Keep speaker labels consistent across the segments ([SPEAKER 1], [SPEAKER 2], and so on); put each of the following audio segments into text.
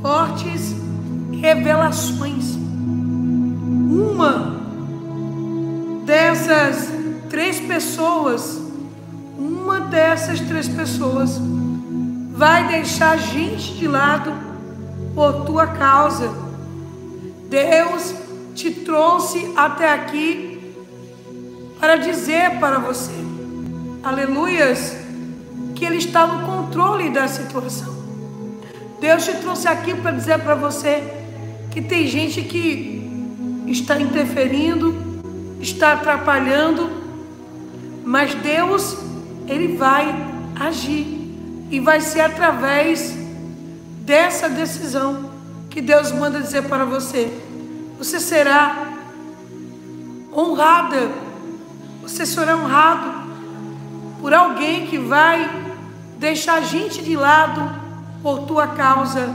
[SPEAKER 1] fortes revelações. Uma dessas três pessoas, uma dessas três pessoas vai deixar gente de lado por tua causa. Deus te trouxe até aqui para dizer para você, aleluias, que Ele está no controle da situação. Deus te trouxe aqui para dizer para você que tem gente que está interferindo, está atrapalhando, mas Deus, Ele vai agir e vai ser através dessa decisão que Deus manda dizer para você. Você será honrada, você será honrado por alguém que vai deixar a gente de lado por tua causa,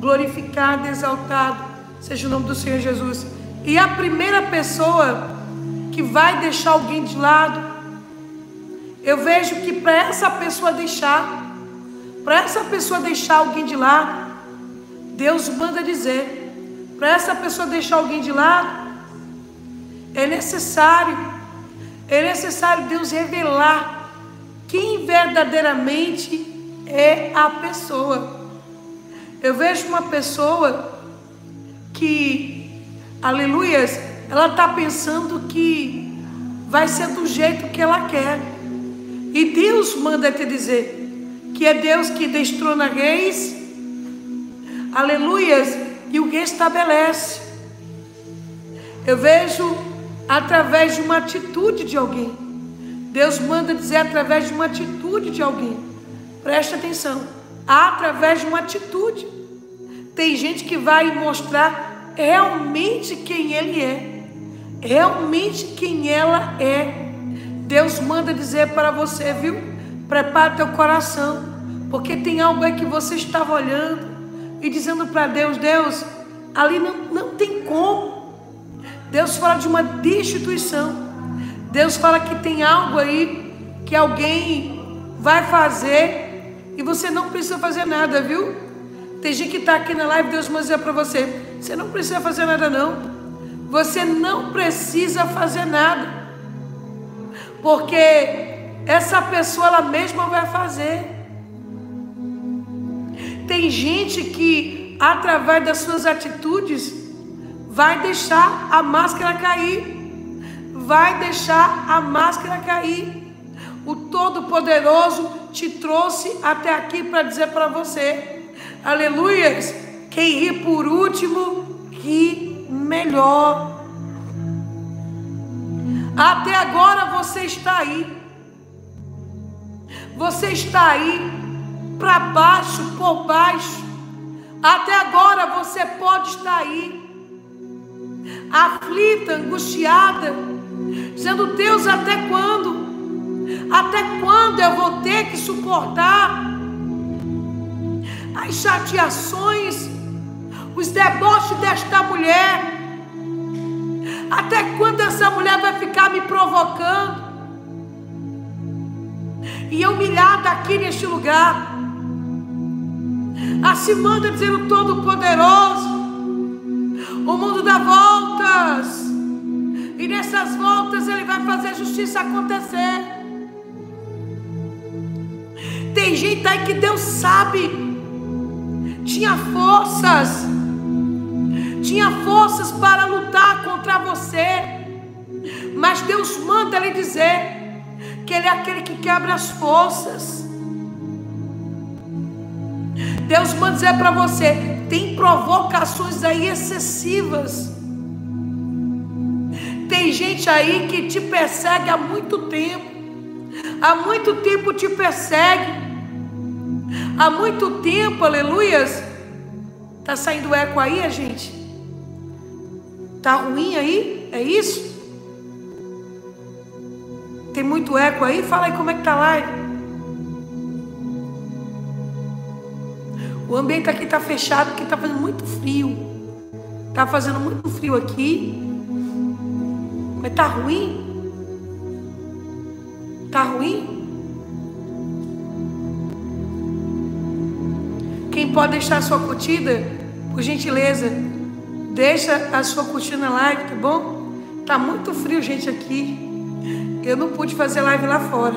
[SPEAKER 1] glorificado, exaltado, seja o nome do Senhor Jesus. E a primeira pessoa que vai deixar alguém de lado, eu vejo que para essa pessoa deixar, para essa pessoa deixar alguém de lado, Deus manda dizer, para essa pessoa deixar alguém de lado, é necessário, é necessário Deus revelar quem verdadeiramente é a pessoa. Eu vejo uma pessoa que, aleluias, ela está pensando que vai ser do jeito que ela quer. E Deus manda te dizer que é Deus que destrona reis, aleluias, e o restabelece. Eu vejo através de uma atitude de alguém. Deus manda dizer através de uma atitude de alguém. Preste atenção. Através de uma atitude. Tem gente que vai mostrar realmente quem ele é. Realmente quem ela é. Deus manda dizer para você, viu? Prepara teu coração. Porque tem algo aí que você estava olhando e dizendo para Deus: Deus, ali não, não tem como. Deus fala de uma destituição. Deus fala que tem algo aí que alguém vai fazer e você não precisa fazer nada, viu? Tem gente que está aqui na live, Deus vai dizer para você: você não precisa fazer nada, não. Você não precisa fazer nada. Porque essa pessoa ela mesma vai fazer. Tem gente que, através das suas atitudes, vai deixar a máscara cair. Vai deixar a máscara cair. O Todo-Poderoso te trouxe até aqui para dizer para você: Aleluias! Quem ri por último, ri melhor. Até agora você está aí. Você está aí para baixo, por baixo. Até agora você pode estar aí, aflita, angustiada, dizendo: Deus, até quando? Até quando eu vou ter que suportar as chateações, os deboches desta mulher? Até quando essa mulher vai ficar me provocando? E humilhada aqui neste lugar. Manda dizer o Todo-Poderoso. O mundo dá voltas. E nessas voltas ele vai fazer a justiça acontecer. Tem gente aí que Deus sabe, tinha forças, tinha forças para lutar contra você, mas Deus manda lhe dizer que Ele é aquele que quebra as forças. Deus manda dizer para você: tem provocações aí excessivas. Tem gente aí que te persegue há muito tempo. Há muito tempo te persegue. Há muito tempo, aleluias. Tá saindo eco aí, a gente? Tá ruim aí? É isso? Tem muito eco aí? Fala aí como é que tá lá. O ambiente aqui tá fechado porque tá fazendo muito frio. Tá fazendo muito frio aqui. Mas tá ruim? Tá ruim? Quem pode deixar sua curtida, por gentileza, deixa a sua curtida live, tá bom? Tá muito frio, gente, aqui. Eu não pude fazer live lá fora.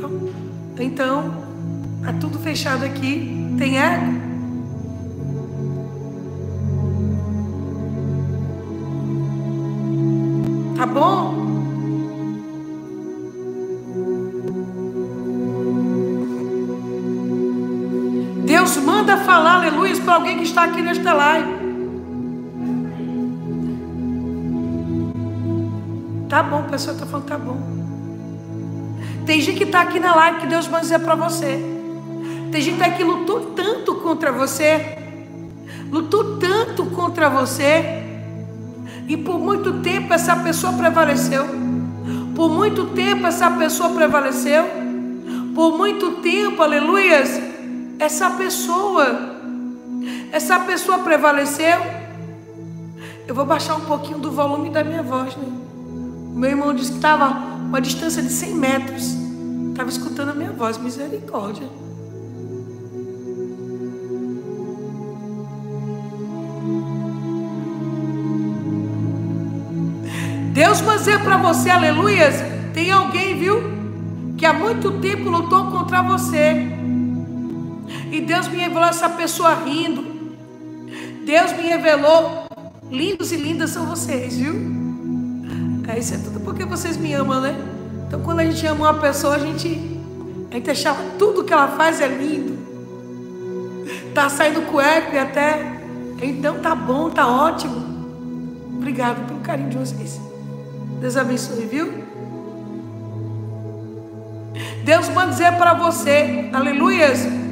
[SPEAKER 1] Tá? Então, tá tudo fechado aqui. Tem eco? Tá bom? Deus manda falar aleluia para alguém que está aqui nesta live. Tá bom, a pessoa está falando, tá bom. Tem gente que está aqui na live que Deus manda dizer para você. Tem gente que lutou tanto contra você, lutou tanto contra você, e por muito tempo essa pessoa prevaleceu. Por muito tempo essa pessoa prevaleceu. Por muito tempo, aleluias, essa pessoa, essa pessoa prevaleceu. Eu vou baixar um pouquinho do volume da minha voz, né? Meu irmão disse que estava uma distância de 100 metros. Estava escutando a minha voz, misericórdia. Deus vai dizer para você, aleluias, tem alguém, viu, que há muito tempo lutou contra você. E Deus me revelou essa pessoa rindo. Deus me revelou, lindos e lindas são vocês, viu? É, isso é tudo porque vocês me amam, né? Então quando a gente ama uma pessoa, a gente, a gente acha tudo que ela faz é lindo. Tá saindo cueca até. Então tá bom, tá ótimo. Obrigado pelo carinho de vocês. Deus abençoe, viu? Deus manda dizer para você, aleluias.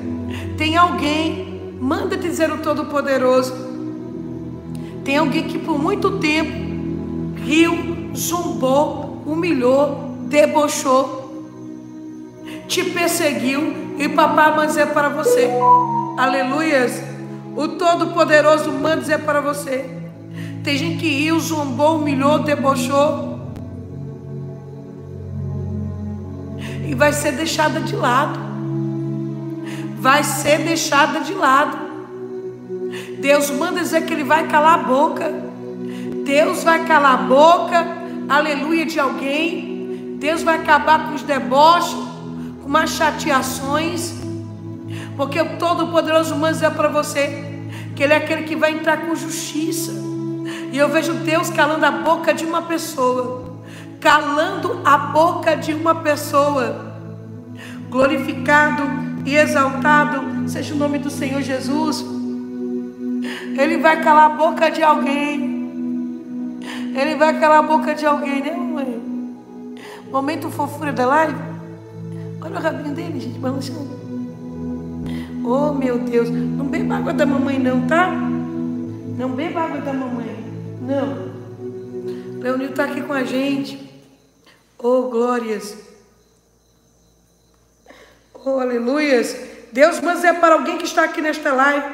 [SPEAKER 1] Tem alguém, manda dizer o Todo-Poderoso. Tem alguém que por muito tempo riu, zombou, humilhou, debochou, te perseguiu. E papai manda dizer para você, aleluias. O Todo-Poderoso manda dizer para você. Tem gente que riu, zombou, humilhou, debochou. e vai ser deixada de lado. Vai ser deixada de lado. Deus manda dizer que Ele vai calar a boca. Deus vai calar a boca, aleluia, de alguém. Deus vai acabar com os deboches, com as chateações. Porque o Todo-Poderoso manda dizer para você que Ele é aquele que vai entrar com justiça. E eu vejo Deus calando a boca de uma pessoa calando a boca de uma pessoa. Glorificado e exaltado seja o nome do Senhor Jesus. Ele vai calar a boca de alguém. Ele vai calar a boca de alguém, né, mamãe? Momento fofura da live. Olha o rabinho dele, gente, balançando. Oh, meu Deus. Não beba água da mamãe, não, tá? Não beba água da mamãe. Não. Leonil está aqui com a gente. Oh, glórias. Oh, aleluias. Deus, mas é para alguém que está aqui nesta live.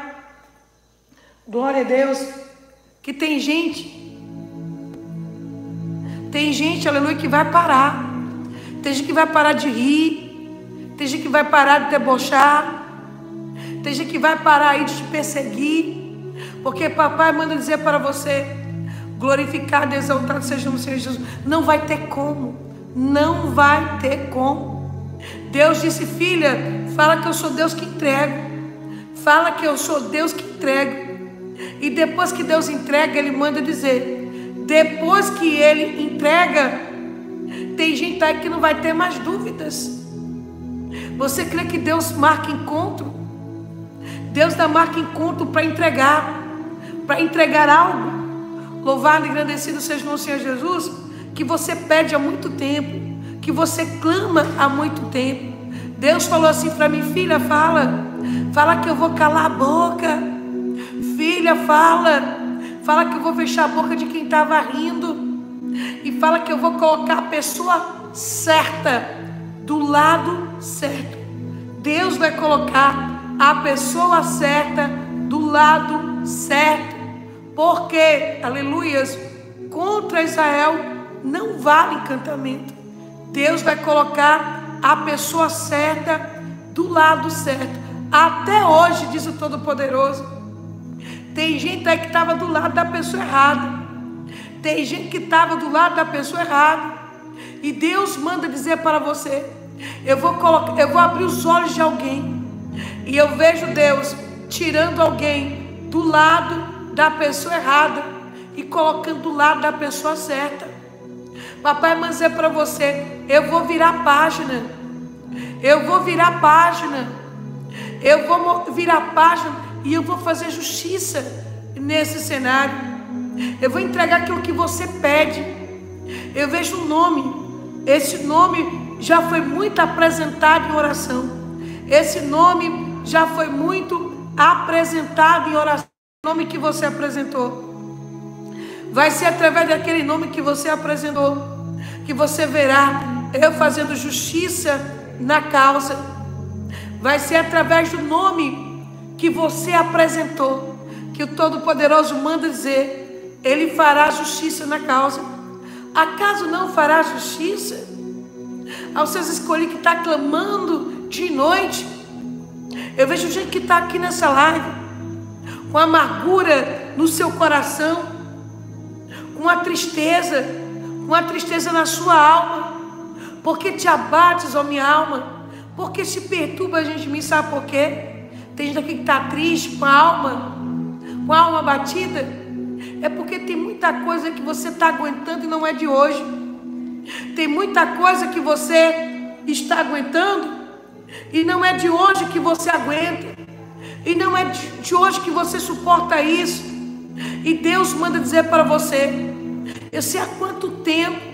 [SPEAKER 1] Glória a Deus. Que tem gente. Tem gente, aleluia, que vai parar. Tem gente que vai parar de rir. Tem gente que vai parar de debochar. Tem gente que vai parar aí de te perseguir. Porque papai manda dizer para você: glorificado exaltado seja o Senhor Jesus. Não vai ter como. Não vai ter como. Deus disse, filha, fala que eu sou Deus que entrego. Fala que eu sou Deus que entrego. E depois que Deus entrega, Ele manda dizer. Depois que Ele entrega, tem gente aí que não vai ter mais dúvidas. Você crê que Deus marca encontro? Deus dá marca encontro para entregar, para entregar algo. Louvado e agradecido seja o Senhor Jesus que você pede há muito tempo, que você clama há muito tempo. Deus falou assim para mim, filha, fala, fala que eu vou calar a boca. Filha, fala, fala que eu vou fechar a boca de quem estava rindo. E fala que eu vou colocar a pessoa certa do lado certo. Deus vai colocar a pessoa certa do lado certo. Porque, aleluias, contra Israel não vale encantamento. Deus vai colocar a pessoa certa do lado certo. Até hoje, diz o Todo-Poderoso, Tem gente aí que estava do lado da pessoa errada. Tem gente que estava do lado da pessoa errada. E Deus manda dizer para você: eu vou colocar, eu vou abrir os olhos de alguém. E eu vejo Deus tirando alguém do lado da pessoa errada e colocando do lado da pessoa certa. Papai vai dizer para você: eu vou virar página. Eu vou virar página. Eu vou virar página e eu vou fazer justiça nesse cenário. Eu vou entregar aquilo que você pede. Eu vejo um nome. Esse nome já foi muito apresentado em oração. Esse nome já foi muito apresentado em oração. O nome que você apresentou. Vai ser através daquele nome que você apresentou que você verá eu fazendo justiça na causa. Vai ser através do nome que você apresentou que o Todo-Poderoso manda dizer: Ele fará justiça na causa. Acaso não fará justiça? Aos seus escolhidos que está clamando de noite. Eu vejo gente que está aqui nessa live com amargura no seu coração, com a tristeza, com a tristeza na sua alma. Porque te abates, ó minha alma? Porque se perturba a gente me sabe por quê? Tem gente aqui que está triste, com a alma, com a alma batida. É porque tem muita coisa que você está aguentando e não é de hoje. Tem muita coisa que você está aguentando e não é de hoje que você aguenta. E não é de hoje que você suporta isso. E Deus manda dizer para você: Eu sei há quanto tempo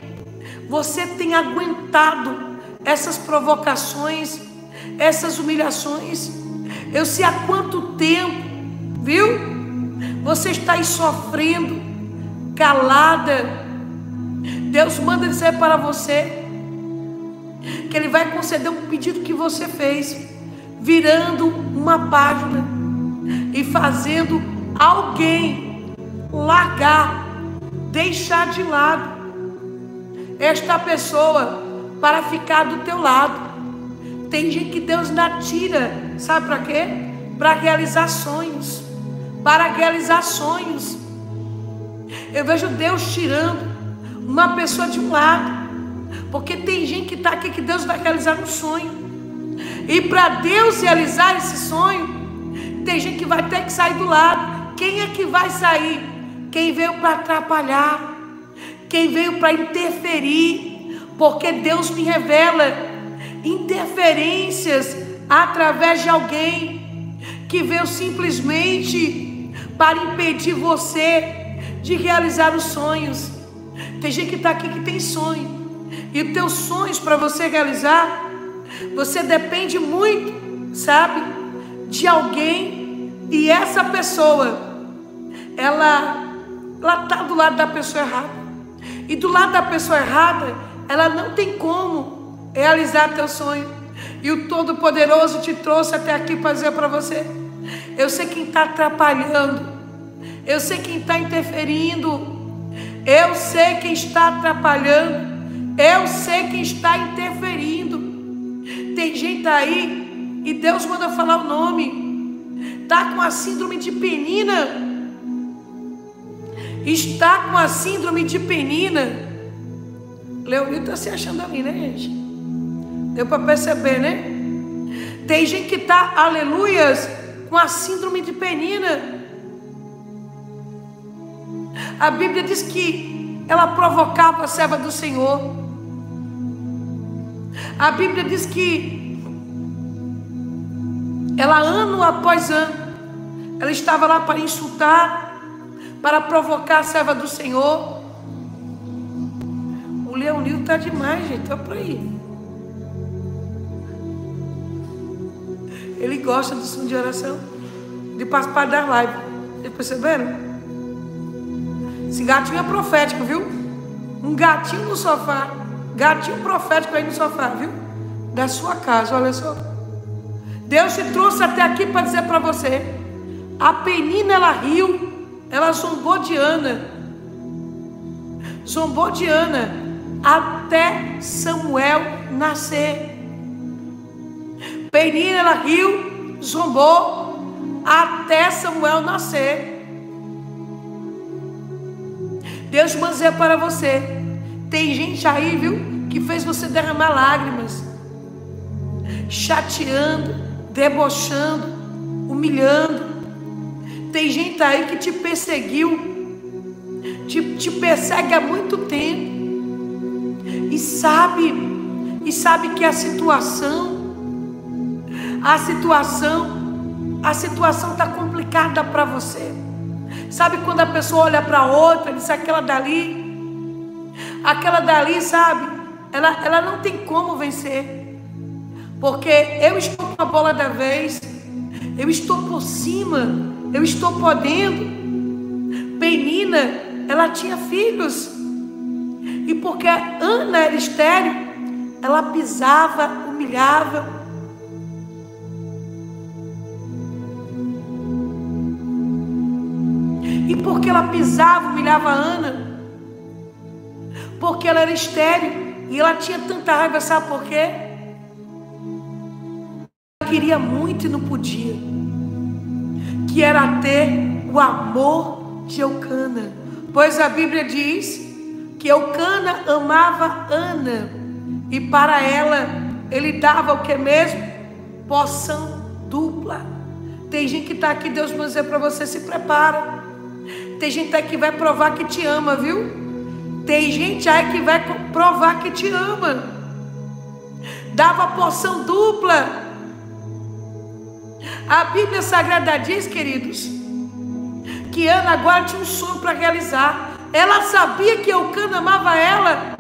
[SPEAKER 1] você tem aguentado essas provocações, essas humilhações. Eu sei há quanto tempo, viu? Você está aí sofrendo, calada. Deus manda dizer para você que Ele vai conceder um pedido que você fez, virando uma página e fazendo alguém largar, deixar de lado esta pessoa para ficar do teu lado. Tem gente que Deus ainda tira, sabe para quê? Para realizar sonhos. Para realizar sonhos. Eu vejo Deus tirando uma pessoa de um lado. Porque tem gente que está aqui que Deus vai realizar um sonho. E para Deus realizar esse sonho, tem gente que vai ter que sair do lado. Quem é que vai sair? Quem veio para atrapalhar quem veio para interferir, porque Deus me revela interferências através de alguém que veio simplesmente para impedir você de realizar os sonhos. Tem gente que está aqui que tem sonho, e teus sonhos para você realizar, você depende muito, sabe, de alguém, e essa pessoa, ela, ela está do lado da pessoa errada. E do lado da pessoa errada, ela não tem como realizar teu sonho. E o Todo-Poderoso te trouxe até aqui para dizer para você: eu sei quem está atrapalhando, eu sei quem está interferindo, eu sei quem está atrapalhando, eu sei quem está interferindo. Tem gente aí e Deus manda falar o nome, está com a síndrome de penina está com a síndrome de penina. Leonil está se achando ali, né, gente? Deu para perceber, né? Tem gente que está, aleluias, com a síndrome de penina. A Bíblia diz que ela provocava a serva do Senhor. A Bíblia diz que ela, ano após ano, ela estava lá para insultar, para provocar a serva do Senhor. O Leonil está demais, gente. Olha por aí. Ele gosta do som de oração, de participar das lives. Vocês perceberam? Esse gatinho é profético, viu? Um gatinho no sofá. Gatinho profético aí no sofá, viu? Da sua casa, olha só. Deus te trouxe até aqui para dizer para você: a penina ela riu ela zombou de Ana. Zombou de Ana até Samuel nascer. Penina, ela riu, zombou até Samuel nascer. Deus manzer para você. Tem gente aí, viu, que fez você derramar lágrimas, chateando, debochando, humilhando tem gente aí que te perseguiu, te, te persegue há muito tempo e sabe, e sabe que a situação, a situação, a situação está complicada para você. Sabe quando a pessoa olha para outra, diz aquela dali, aquela dali, sabe? Ela, ela não tem como vencer. Porque eu estou com a bola da vez, eu estou por cima, eu estou podendo. Penina, ela tinha filhos. E porque Ana era estéreo, ela pisava, humilhava. E porque ela pisava, humilhava Ana? Porque ela era estéreo e ela tinha tanta raiva, sabe por quê? Ela queria muito e não podia. Que era ter o amor de Eucana. Pois a Bíblia diz que Eucana amava Ana e para ela ele dava o que mesmo? Poção dupla. Tem gente que está aqui, Deus vai dizer para você: se prepara. Tem gente aqui que vai provar que te ama, viu? Tem gente aí que vai provar que te ama. Dava poção dupla. A Bíblia Sagrada diz, queridos, que Ana agora tinha um sonho para realizar. Ela sabia que Eucana amava ela.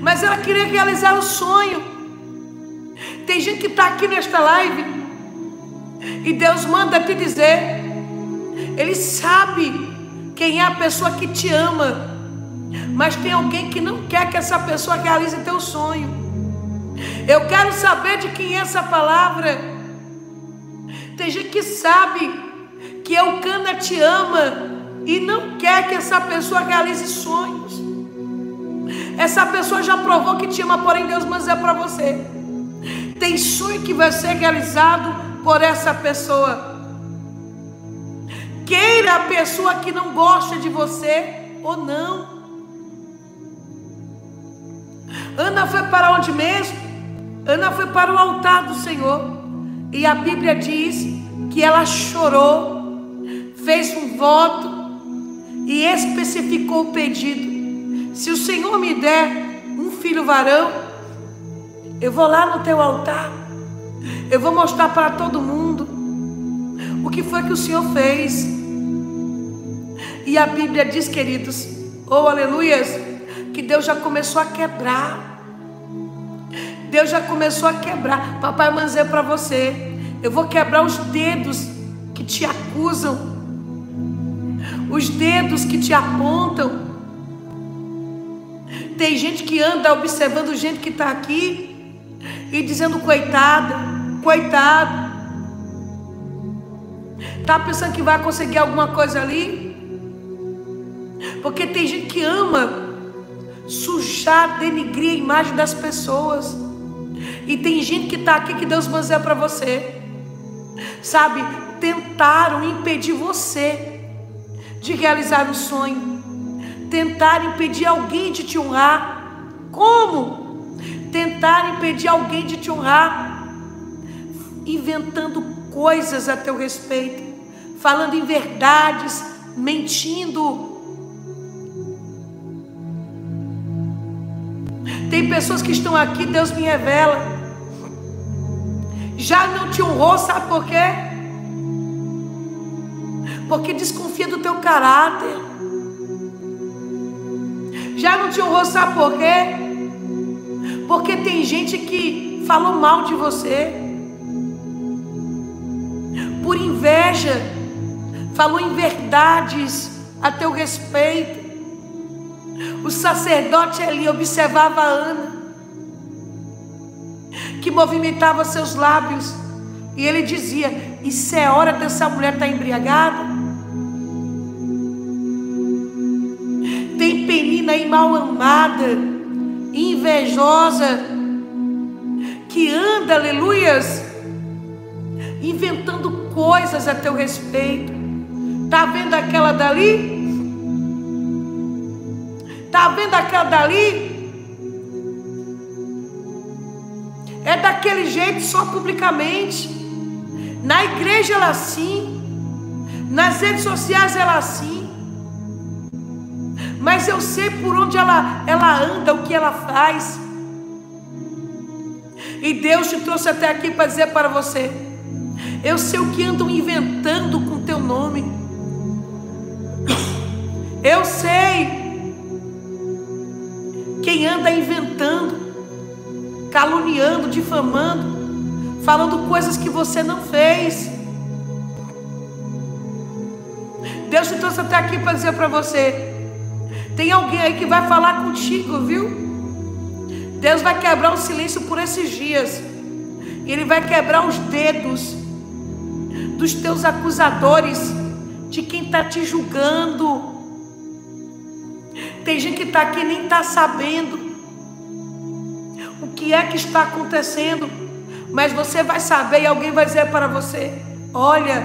[SPEAKER 1] Mas ela queria realizar o sonho. Tem gente que está aqui nesta live e Deus manda te dizer: Ele sabe quem é a pessoa que te ama, mas tem alguém que não quer que essa pessoa realize teu sonho. Eu quero saber de quem é essa palavra. Tem gente que sabe que Eucana te ama e não quer que essa pessoa realize sonhos. Essa pessoa já provou que te ama, porém Deus manda dizer para você: tem sonho que vai ser realizado por essa pessoa. Queira a pessoa que não gosta de você ou não. Ana foi para onde mesmo? Ana foi para o altar do Senhor. E a Bíblia diz que ela chorou fez um voto e especificou o pedido: se o Senhor me der um filho varão, eu vou lá no teu altar, eu vou mostrar para todo mundo o que foi que o Senhor fez. E a Bíblia diz, queridos, oh aleluias, que Deus já começou a quebrar. Deus já começou a quebrar. Papai, manzei para você. Eu vou quebrar os dedos que te acusam os dedos que te apontam. Tem gente que anda observando gente que está aqui e dizendo coitada, coitado. Está pensando que vai conseguir alguma coisa ali? Porque tem gente que ama sujar, denigrir a imagem das pessoas. E tem gente que está aqui que Deus mandou para você. Sabe, tentaram impedir você de realizar o sonho, tentar impedir alguém de te honrar. Como? Tentar impedir alguém de te honrar, inventando coisas a teu respeito, falando em verdades, mentindo. Tem pessoas que estão aqui, Deus me revela. Já não te honrou, sabe por quê? porque desconfia do teu caráter. Já não te honrou, sabe por quê? Porque tem gente que falou mal de você, por inveja, falou em verdades a teu respeito. O sacerdote ali observava a Ana, que movimentava seus lábios, e ele dizia: Isso é hora dessa mulher estar tá embriagada? menina aí mal amada, invejosa, que anda, aleluias, inventando coisas a teu respeito. Tá vendo aquela dali? Tá vendo aquela dali? É daquele jeito só publicamente. Na igreja ela sim. Nas redes sociais ela sim. Mas eu sei por onde ela, ela anda, o que ela faz. E Deus te trouxe até aqui para dizer para você: Eu sei o que andam inventando com teu nome. Eu sei quem anda inventando, caluniando, difamando, falando coisas que você não fez. Deus te trouxe até aqui para dizer para você: tem alguém aí que vai falar contigo, viu? Deus vai quebrar o silêncio por esses dias. Ele vai quebrar os dedos dos teus acusadores, de quem está te julgando. Tem gente que está aqui e nem está sabendo o que é que está acontecendo, mas você vai saber e alguém vai dizer para você: Olha,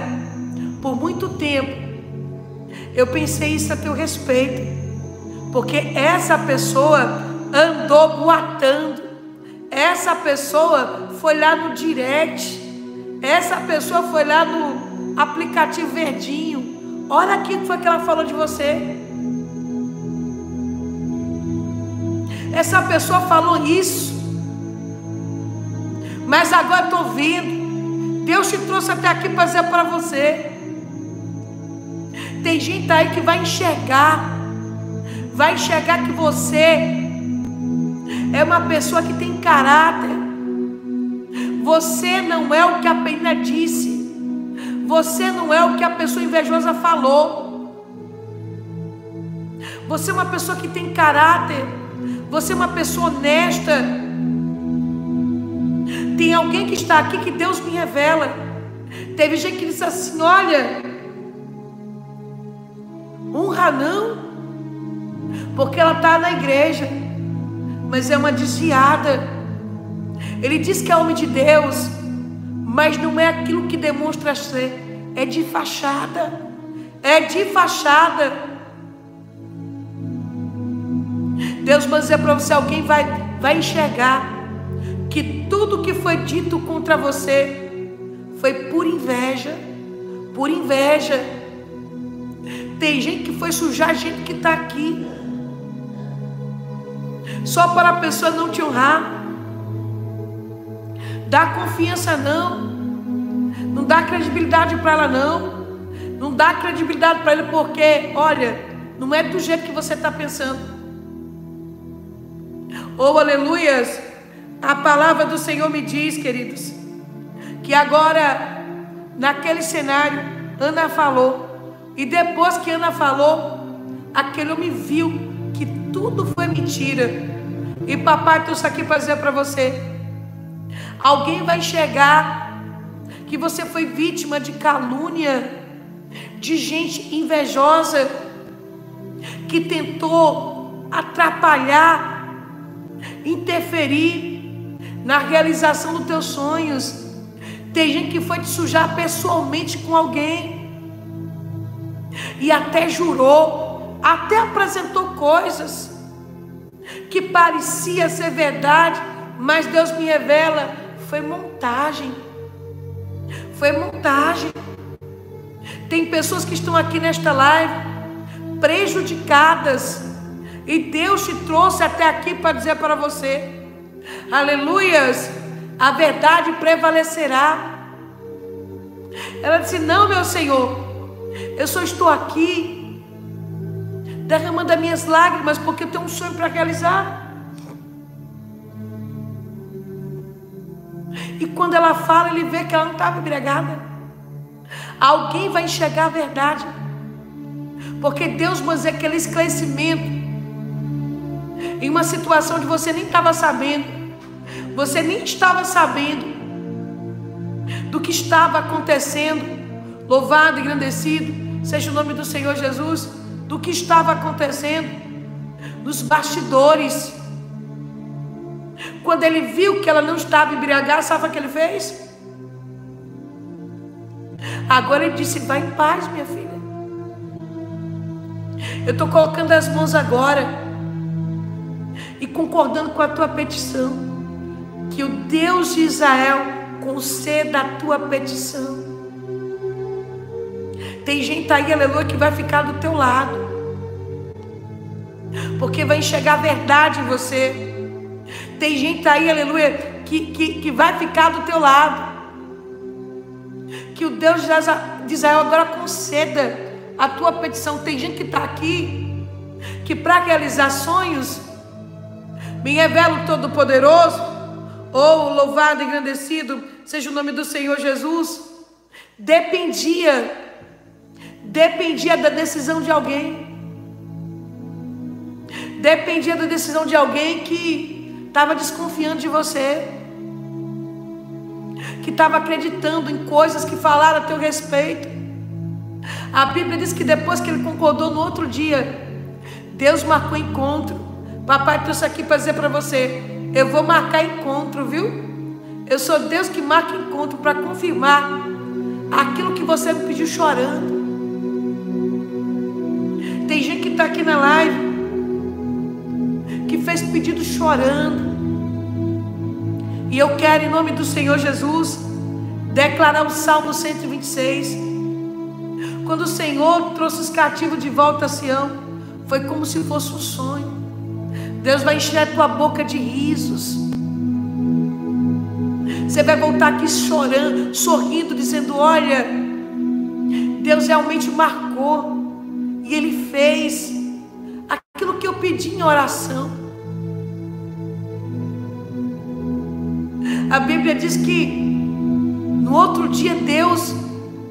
[SPEAKER 1] por muito tempo eu pensei isso a teu respeito, porque essa pessoa andou boatando. Essa pessoa foi lá no direct. Essa pessoa foi lá no aplicativo verdinho. Olha aqui que foi que ela falou de você. Essa pessoa falou isso. Mas agora estou ouvindo. Deus te trouxe até aqui para dizer para você. Tem gente aí que vai enxergar. Vai enxergar que você é uma pessoa que tem caráter. Você não é o que a pena disse. Você não é o que a pessoa invejosa falou. Você é uma pessoa que tem caráter. Você é uma pessoa honesta. Tem alguém que está aqui que Deus me revela. Teve gente que disse assim: Olha, honra não, porque ela está na igreja mas é uma desviada. Ele diz que é homem de Deus, mas não é aquilo que demonstra ser, é de fachada. É de fachada. Deus vai dizer para você: alguém vai, vai enxergar que tudo que foi dito contra você foi por inveja. Por inveja. Tem gente que foi sujar gente que está aqui só para a pessoa não te honrar. Dá confiança não. Não dá credibilidade para ela não. Não dá credibilidade para ele porque, olha, não é do jeito que você está pensando. Oh, aleluias! A palavra do Senhor me diz, queridos, que agora, naquele cenário, Ana falou. E depois que Ana falou, aquele homem viu que tudo foi mentira. E papai trouxe aqui para dizer para você: alguém vai enxergar que você foi vítima de calúnia, de gente invejosa, que tentou atrapalhar, interferir na realização dos teus sonhos. Tem gente que foi te sujar pessoalmente com alguém e até jurou, até apresentou coisas que parecia ser verdade, mas Deus me revela, foi montagem. Foi montagem. Tem pessoas que estão aqui nesta live prejudicadas e Deus te trouxe até aqui para dizer para você: Aleluias, a verdade prevalecerá. Ela disse: Não, meu Senhor, eu só estou aqui derramando as minhas lágrimas, porque eu tenho um sonho para realizar. E quando ela fala, ele vê que ela não estava embriagada. Alguém vai enxergar a verdade. Porque Deus vai dizer aquele esclarecimento em uma situação que você nem estava sabendo. Você nem estava sabendo do que estava acontecendo. Louvado engrandecido seja o nome do Senhor Jesus do que estava acontecendo nos bastidores. Quando ele viu que ela não estava embriagada, sabe o que ele fez? Agora ele disse: Vai em paz, minha filha. Eu estou colocando as mãos agora e concordando com a tua petição. Que o Deus de Israel conceda a tua petição. Tem gente aí, aleluia, que vai ficar do teu lado. Porque vai enxergar a verdade em você. Tem gente aí, aleluia, que, que, que vai ficar do teu lado. Que o Deus de Israel agora conceda a tua petição. Tem gente que está aqui, que para realizar sonhos, me revela o Todo-Poderoso, ou louvado, engrandecido, seja o nome do Senhor Jesus, dependia, dependia da decisão de alguém. Dependia da decisão de alguém que estava desconfiando de você que estava acreditando em coisas que falaram a teu respeito. A Bíblia diz que depois que ele concordou no outro dia, Deus marcou encontro. Papai trouxe aqui para dizer para você: eu vou marcar encontro, viu? Eu sou Deus que marca encontro para confirmar aquilo que você me pediu chorando. Tem gente que está aqui na live que fez pedido chorando. E eu quero, em nome do Senhor Jesus, declarar o Salmo 126. Quando o Senhor trouxe os cativos de volta a Sião, foi como se fosse um sonho. Deus vai encher a tua boca de risos. Você vai voltar aqui chorando, sorrindo, dizendo: Olha, Deus realmente marcou e Ele fez aquilo que eu pedi em oração. A Bíblia diz que no outro dia Deus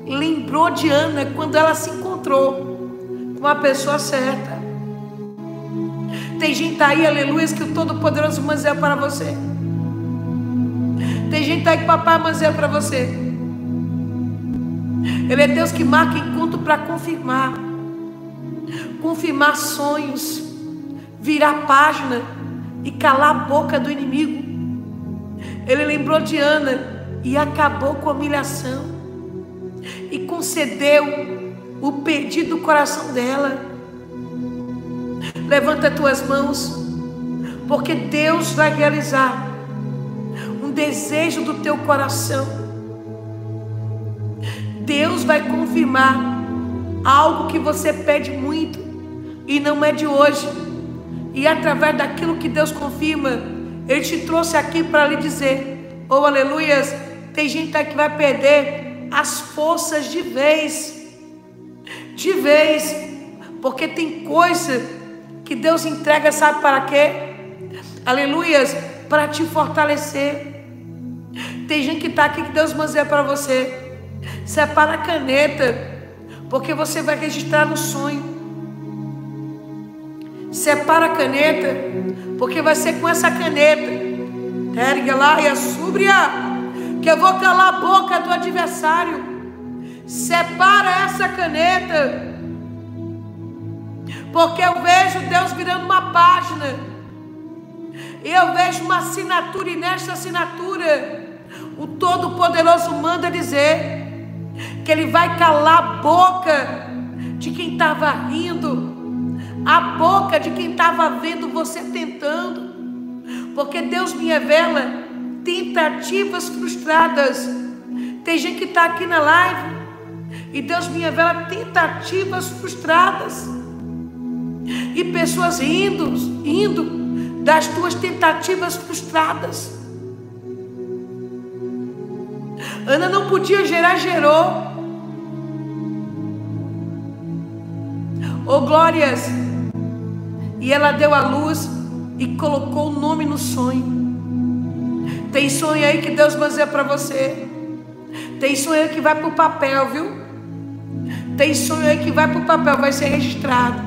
[SPEAKER 1] lembrou de Ana quando ela se encontrou com a pessoa certa. Tem gente aí, aleluia, que o Todo-Poderoso manzé para você. Tem gente aí que papai manzé para você. Ele é Deus que marca encontro para confirmar. Confirmar sonhos. Virar página e calar a boca do inimigo. Ele lembrou de Ana e acabou com a humilhação e concedeu o pedido do coração dela. Levanta tuas mãos, porque Deus vai realizar um desejo do teu coração. Deus vai confirmar algo que você pede muito e não é de hoje. E através daquilo que Deus confirma, Ele te trouxe aqui para lhe dizer: Oh, aleluias! Tem gente que vai perder as forças de vez. De vez. Porque tem coisa que Deus entrega, sabe para quê? Aleluias, para te fortalecer. Tem gente que está aqui que Deus manda para você. Separa a caneta, porque você vai registrar no sonho. Separa a caneta, porque vai ser com essa caneta. Ergue lá e a súbria que eu vou calar a boca do adversário. Separa essa caneta, porque eu vejo Deus virando uma página, e eu vejo uma assinatura, e nesta assinatura, o Todo-Poderoso manda dizer que Ele vai calar a boca de quem estava rindo, a boca de quem estava vendo você tentando, porque Deus me revela tentativas frustradas. Tem gente que está aqui na live e Deus me revela tentativas frustradas. E pessoas indo, indo das tuas tentativas frustradas. Ana não podia gerar, gerou. Oh glórias! E ela deu a luz e colocou o nome no sonho. Tem sonho aí que Deus vai dizer para você. Tem sonho aí que vai para o papel, viu? Tem sonho aí que vai para o papel, vai ser registrado.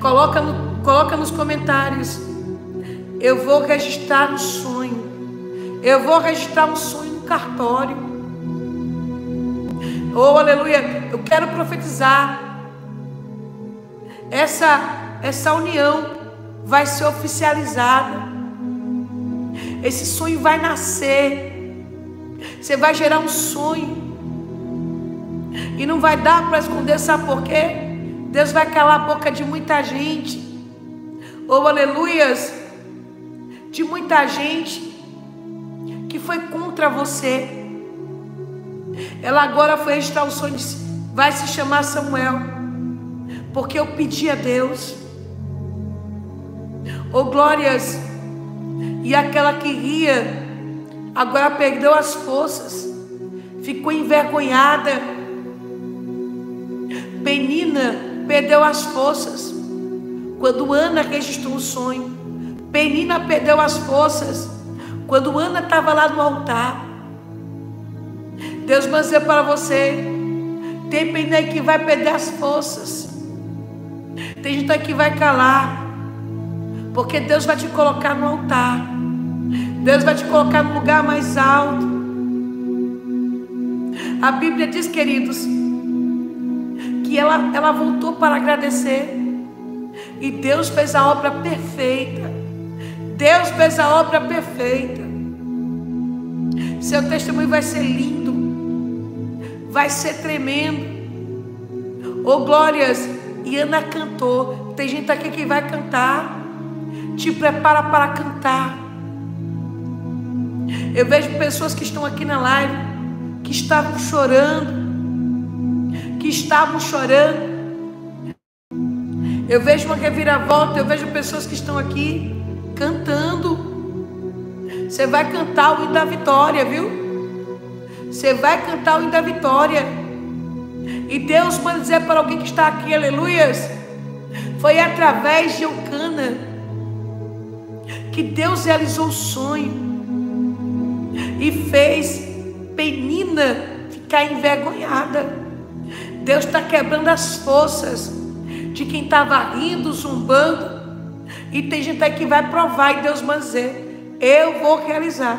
[SPEAKER 1] Coloca, no, coloca nos comentários. Eu vou registrar um sonho. Eu vou registrar um sonho no cartório. Oh, aleluia. Eu quero profetizar. Essa, essa união vai ser oficializada. Esse sonho vai nascer. Você vai gerar um sonho. E não vai dar para esconder, sabe por quê? Deus vai calar a boca de muita gente. Oh, aleluias! De muita gente que foi contra você. Ela agora foi registrar o sonho, disse, vai se chamar Samuel, porque eu pedi a Deus. Oh glórias! E aquela que ria, agora perdeu as forças, ficou envergonhada. Penina perdeu as forças. Quando Ana registrou o sonho, Penina perdeu as forças. Quando Ana estava lá no altar, Deus vai dizer para você: tem penina que vai perder as forças, tem gente que vai calar, porque Deus vai te colocar no altar, Deus vai te colocar no lugar mais alto. A Bíblia diz, queridos, que ela, ela voltou para agradecer. E Deus fez a obra perfeita. Deus fez a obra perfeita. Seu testemunho vai ser lindo, vai ser tremendo. Oh glórias! E Ana cantou. Tem gente aqui que vai cantar. Te prepara para cantar. Eu vejo pessoas que estão aqui na live que estavam chorando, que estavam chorando. Eu vejo uma reviravolta, eu vejo pessoas que estão aqui cantando. Você vai cantar o hino da vitória, viu? Você vai cantar o hino da vitória. E Deus manda dizer para alguém que está aqui, aleluias. Foi através de Eucana que Deus realizou o sonho e fez Penina ficar envergonhada. Deus está quebrando as forças de quem estava rindo, zumbando. E tem gente aí que vai provar e Deus vai dizer: Eu vou realizar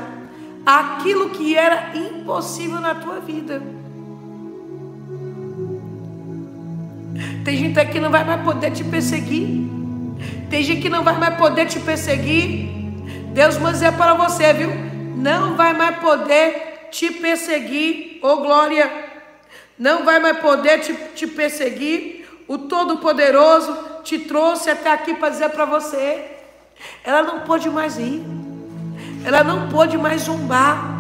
[SPEAKER 1] aquilo que era impossível na tua vida. Tem gente aqui que não vai mais poder te perseguir. Tem gente que não vai mais poder te perseguir. Deus vai dizer para você, viu? Não vai mais poder te perseguir, ô oh glória. Não vai mais poder te, te perseguir o Todo-Poderoso te trouxe até aqui para dizer para você. Ela não pôde mais ir. Ela não pôde mais zombar.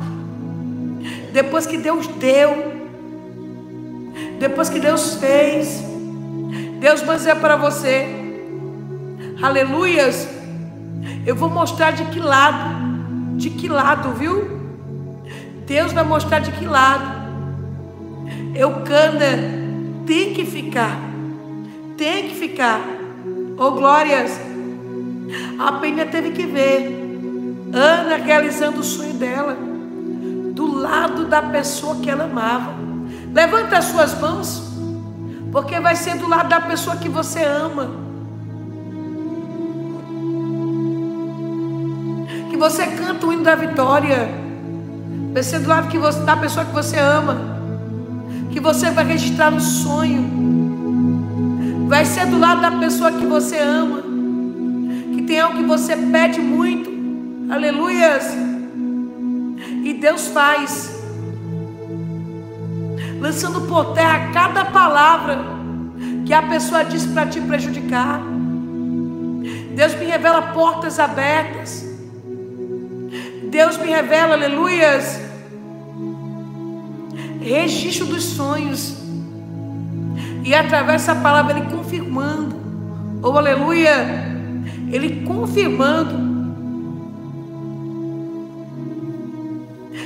[SPEAKER 1] Depois que Deus deu. Depois que Deus fez. Deus vai dizer para você. Aleluias. Eu vou mostrar de que lado. De que lado, viu? Deus vai mostrar de que lado. Eucana tem que ficar tem que ficar. Oh glórias! A Penha teve que ver Ana realizando o sonho dela do lado da pessoa que ela amava. Levanta as suas mãos, porque vai ser do lado da pessoa que você ama. Que você canta o hino da vitória. Vai ser do lado que você, da pessoa que você ama. Que você vai registrar um sonho Vai ser do lado da pessoa que você ama. Que tem algo que você pede muito. Aleluias. E Deus faz. Lançando por terra cada palavra que a pessoa diz para te prejudicar. Deus me revela portas abertas. Deus me revela, aleluias, registro dos sonhos. E através dessa palavra ele confirmando, oh aleluia, ele confirmando.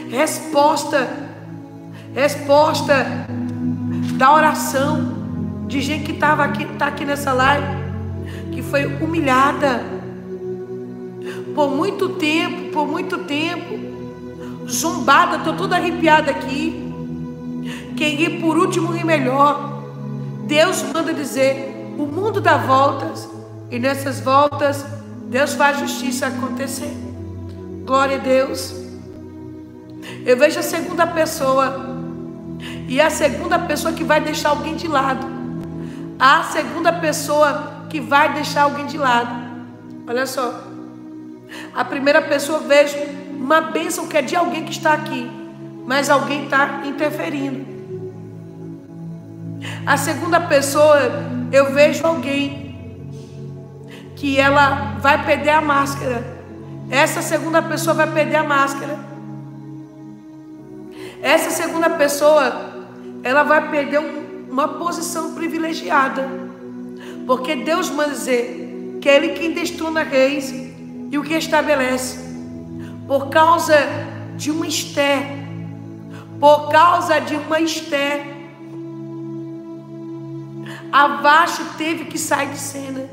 [SPEAKER 1] Resposta, resposta da oração. De gente que estava aqui, está aqui nessa live, que foi humilhada. Por muito tempo, por muito tempo, zombada, estou toda arrepiada aqui. Quem ir por último e melhor. Deus manda dizer: o mundo dá voltas, e nessas voltas, Deus faz justiça acontecer. Glória a Deus. Eu vejo a segunda pessoa, e a segunda pessoa que vai deixar alguém de lado. A segunda pessoa que vai deixar alguém de lado. Olha só. A primeira pessoa vejo uma bênção que é de alguém que está aqui, mas alguém está interferindo. A segunda pessoa, eu vejo alguém que ela vai perder a máscara. Essa segunda pessoa vai perder a máscara. Essa segunda pessoa, ela vai perder um, uma posição privilegiada. Porque Deus manda dizer que é Ele quem destrona reis e o que estabelece. Por causa de uma Esther. Por causa de uma Esther. A Vaste teve que sair de cena.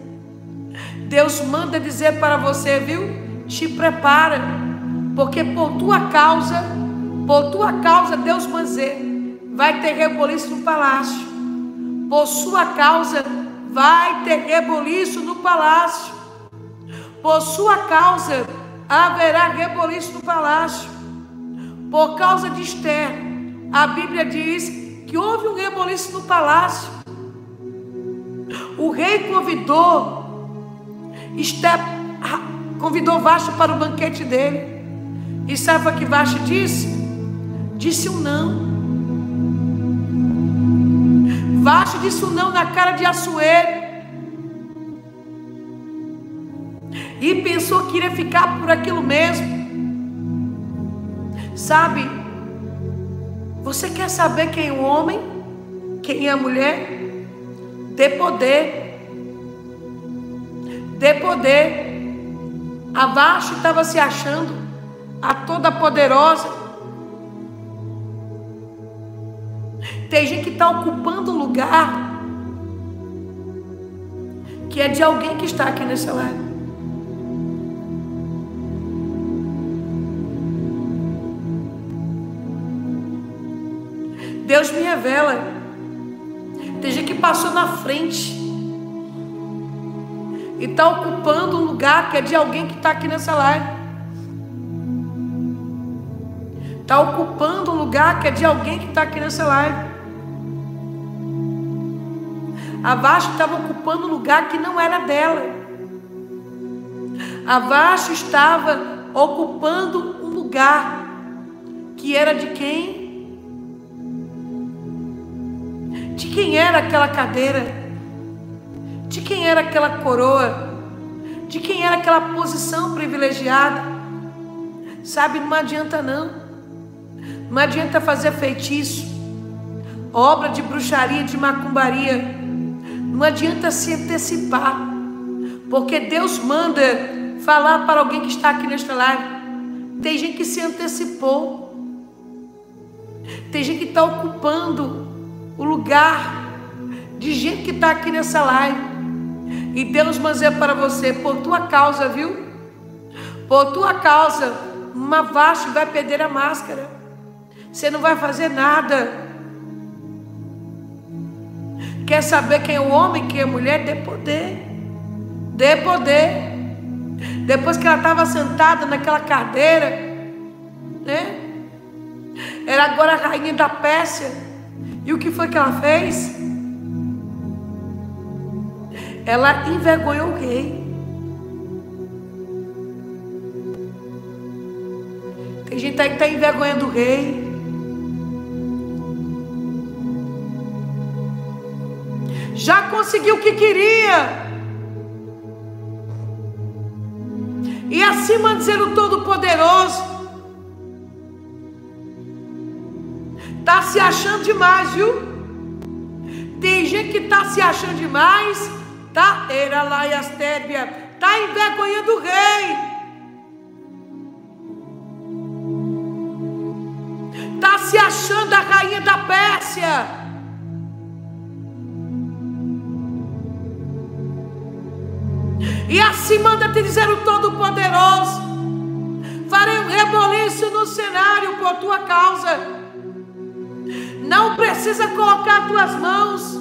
[SPEAKER 1] Deus manda dizer para você, viu? Te prepara. Porque por tua causa, por tua causa, Deus manda dizer, vai ter reboliço no palácio. Por sua causa, vai ter reboliço no palácio. Por sua causa haverá reboliço no palácio. Por causa de Esther, a Bíblia diz que houve um reboliço no palácio. O rei convidou Esther, convidou Vasto para o banquete dele. E sabe o que Vasto disse? Disse um não. Vasto disse um não na cara de Assuero. e pensou que iria ficar por aquilo mesmo. Sabe? Você quer saber quem é o homem? Quem é a mulher? Dê poder. Dê poder. A Vaste estava se achando a toda poderosa. Tem gente que está ocupando um lugar que é de alguém que está aqui nessa live. Deus me revela. Tem gente que passou na frente e está ocupando um lugar que é de alguém que está aqui nessa live. Está ocupando um lugar que é de alguém que está aqui nessa live. A Vasco estava ocupando um lugar que não era dela. A Vasco estava ocupando um lugar que era de quem? De quem era aquela cadeira, de quem era aquela coroa, de quem era aquela posição privilegiada. Sabe, não adianta não. Não adianta fazer feitiço, obra de bruxaria, de macumbaria. Não adianta se antecipar, porque Deus manda falar para alguém que está aqui nesta live. Tem gente que se antecipou, tem gente que está ocupando o lugar de gente que está aqui nessa live. E Deus manda para você, por tua causa, viu? Por tua causa, uma vasta vai perder a máscara. Você não vai fazer nada. Quer saber quem é o homem, quem é a mulher? Dê poder. Dê poder. Depois que ela estava sentada naquela cadeira, né? Era agora a rainha da Pérsia. E o que foi que ela fez? Ela envergonhou o rei. Tem gente aí que está envergonhando o rei. Já conseguiu o que queria. E acima de ser o Todo-Poderoso, Está se achando demais, viu? Tem gente que está se achando demais, tá? Era lá e Astérbia, está envergonhando o rei. Está se achando a rainha da Pérsia. E assim manda te dizer o Todo-Poderoso: farei um reboliço no cenário por tua causa. Não precisa colocar tuas mãos.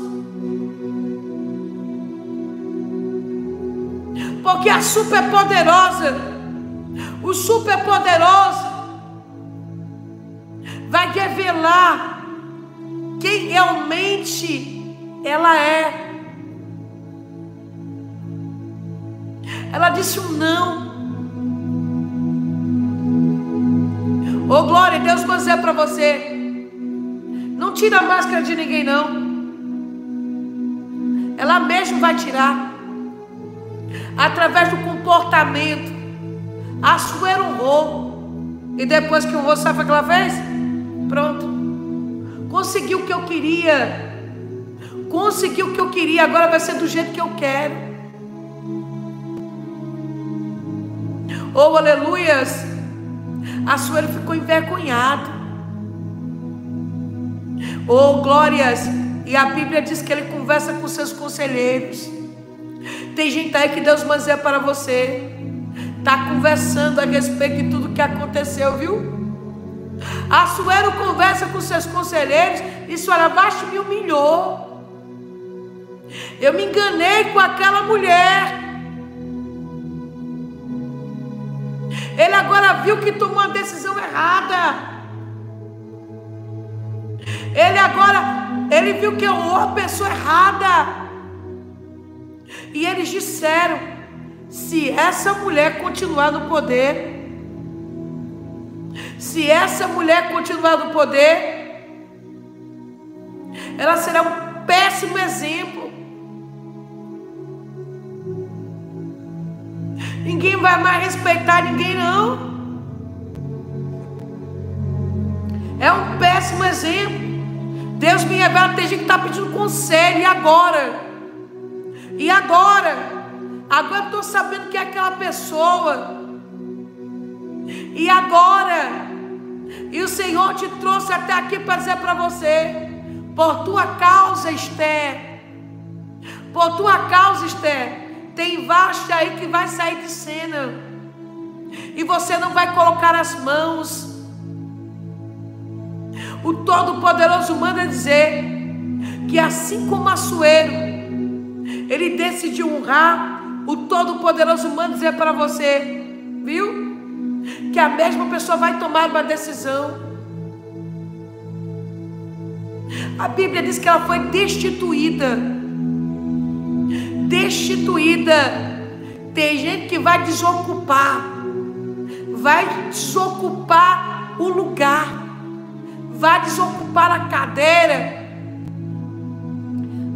[SPEAKER 1] Porque a superpoderosa, o superpoderoso, vai revelar quem realmente ela é. Ela disse um não. Oh, glória, Deus vai dizer para você. Não tira a máscara de ninguém, não. ela mesmo vai tirar. Através do comportamento. Assuero honrou. E depois que honrou, sabe o que ela fez? Pronto. Conseguiu o que eu queria. Consegui o que eu queria, agora vai ser do jeito que eu quero. Oh, aleluias! Assuero ficou envergonhado. Oh, glórias! E a Bíblia diz que ele conversa com seus conselheiros. Tem gente aí que Deus manda para você. Está conversando a respeito de tudo que aconteceu, viu? Assuero conversa com seus conselheiros e senhora Vasti me humilhou. Eu me enganei com aquela mulher. Ele agora viu que tomou uma decisão errada. Ele agora, ele viu que honrou a pessoa errada. E eles disseram: se essa mulher continuar no poder, se essa mulher continuar no poder, ela será um péssimo exemplo. Ninguém vai mais respeitar ninguém, não. É um péssimo exemplo. Deus me revela, tem gente que está pedindo conselho, e agora? E agora? Agora estou sabendo que é aquela pessoa. E agora? E o Senhor te trouxe até aqui para dizer para você: por tua causa, Esther, por tua causa, Esther, tem vaste aí que vai sair de cena. E você não vai colocar as mãos. O Todo-Poderoso manda dizer que assim como Açoeiro, ele decidiu honrar, o Todo-Poderoso manda dizer para você, viu? Que a mesma pessoa vai tomar uma decisão. A Bíblia diz que ela foi destituída destituída. Tem gente que vai desocupar, vai desocupar o lugar, vai desocupar a cadeira,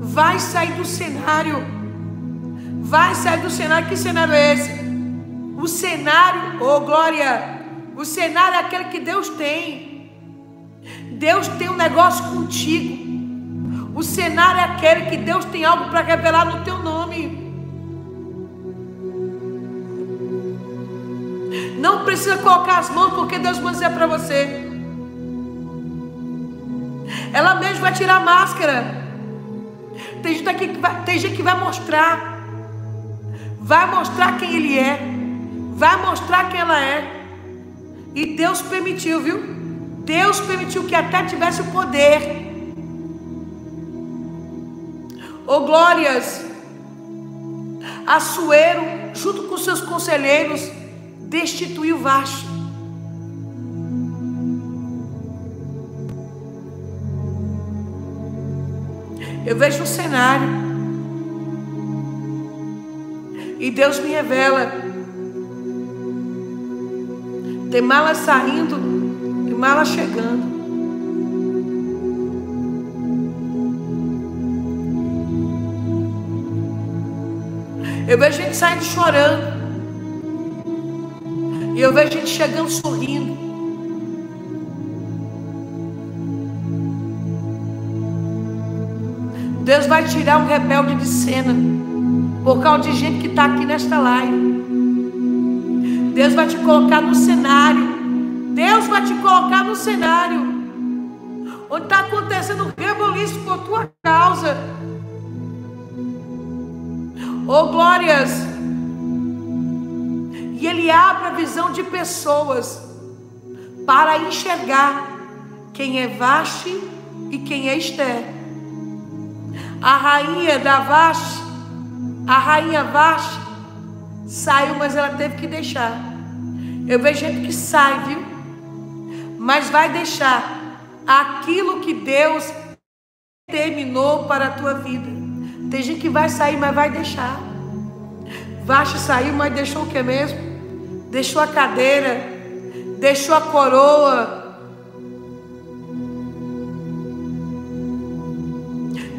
[SPEAKER 1] vai sair do cenário, vai sair do cenário. Que cenário é esse? O cenário, oh glória, o cenário é aquele que Deus tem. Deus tem um negócio contigo. O cenário é aquele que Deus tem algo para revelar no teu nome. Não precisa colocar as mãos, porque Deus vai dizer para você. Ela mesmo vai tirar a máscara. Tem gente aqui que vai, tem gente que vai mostrar. Vai mostrar quem ele é. Vai mostrar quem ela é. E Deus permitiu, viu? Deus permitiu que até tivesse o poder oh, glórias, Assuero, junto com seus conselheiros, destituiu Vaste. Eu vejo um cenário. E Deus me revela. Tem mala saindo e mala chegando. Eu vejo gente saindo chorando. E eu vejo gente chegando sorrindo. Deus vai tirar um rebelde de cena. Por causa de gente que está aqui nesta live. Deus vai te colocar no cenário. Deus vai te colocar no cenário. Onde está acontecendo reboliço por tua causa. Oh glórias! E ele abre a visão de pessoas para enxergar quem é Vaste e quem é Esther. A rainha da Vaste, a rainha Vaste saiu, mas ela teve que deixar. Eu vejo gente que sai, viu? Mas vai deixar aquilo que Deus terminou para a tua vida. Tem gente que vai sair, mas vai deixar. Vaste saiu, mas deixou o que mesmo? Deixou a cadeira, deixou a coroa.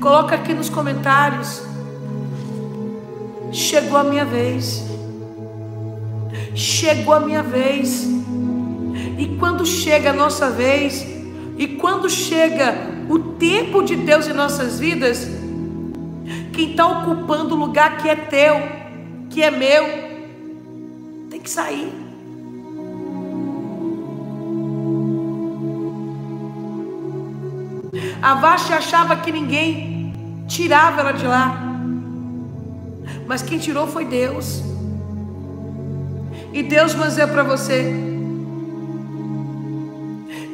[SPEAKER 1] Coloca aqui nos comentários chegou a minha vez. Chegou a minha vez. E quando chega a nossa vez, e quando chega o tempo de Deus em nossas vidas, quem está ocupando o lugar que é teu, que é meu, tem que sair. A Vasti achava que ninguém tirava ela de lá. Mas quem tirou foi Deus. E Deus vai dizer para você.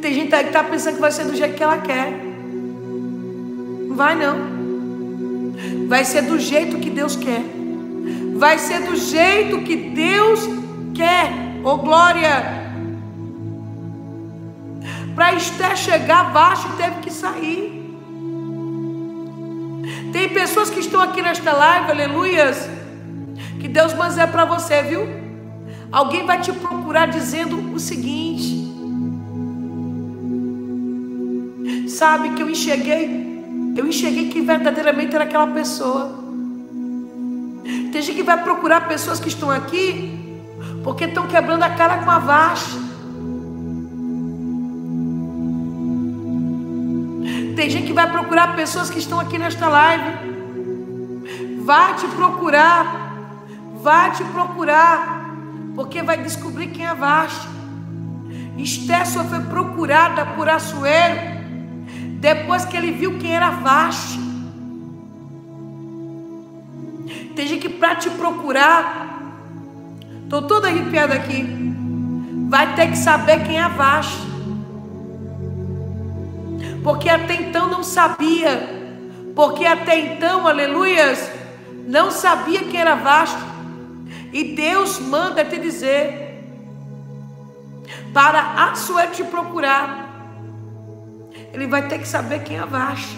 [SPEAKER 1] Tem gente aí que está pensando que vai ser do jeito que ela quer. Não vai não. Vai ser do jeito que Deus quer. Vai ser do jeito que Deus quer. Ô glória! Para Esther chegar abaixo, teve que sair. Tem pessoas que estão aqui nesta live, aleluias, que Deus é para você, viu? Alguém vai te procurar dizendo o seguinte: Sabe que eu enxerguei, eu enxerguei que verdadeiramente era aquela pessoa. Tem gente que vai procurar pessoas que estão aqui porque estão quebrando a cara com a vasta. Tem gente que vai procurar pessoas que estão aqui nesta live. Vai te procurar. Vai te procurar. Porque vai descobrir quem é Vasti. Esté só foi procurada por Assuero. Depois que ele viu quem era Vasti. Tem gente que para te procurar. Estou toda arrepiada aqui. Vai ter que saber quem é Vasti porque até então não sabia, porque até então, aleluias, não sabia que era vasto. E Deus manda te dizer para a sua te procurar. Ele vai ter que saber quem é vasto.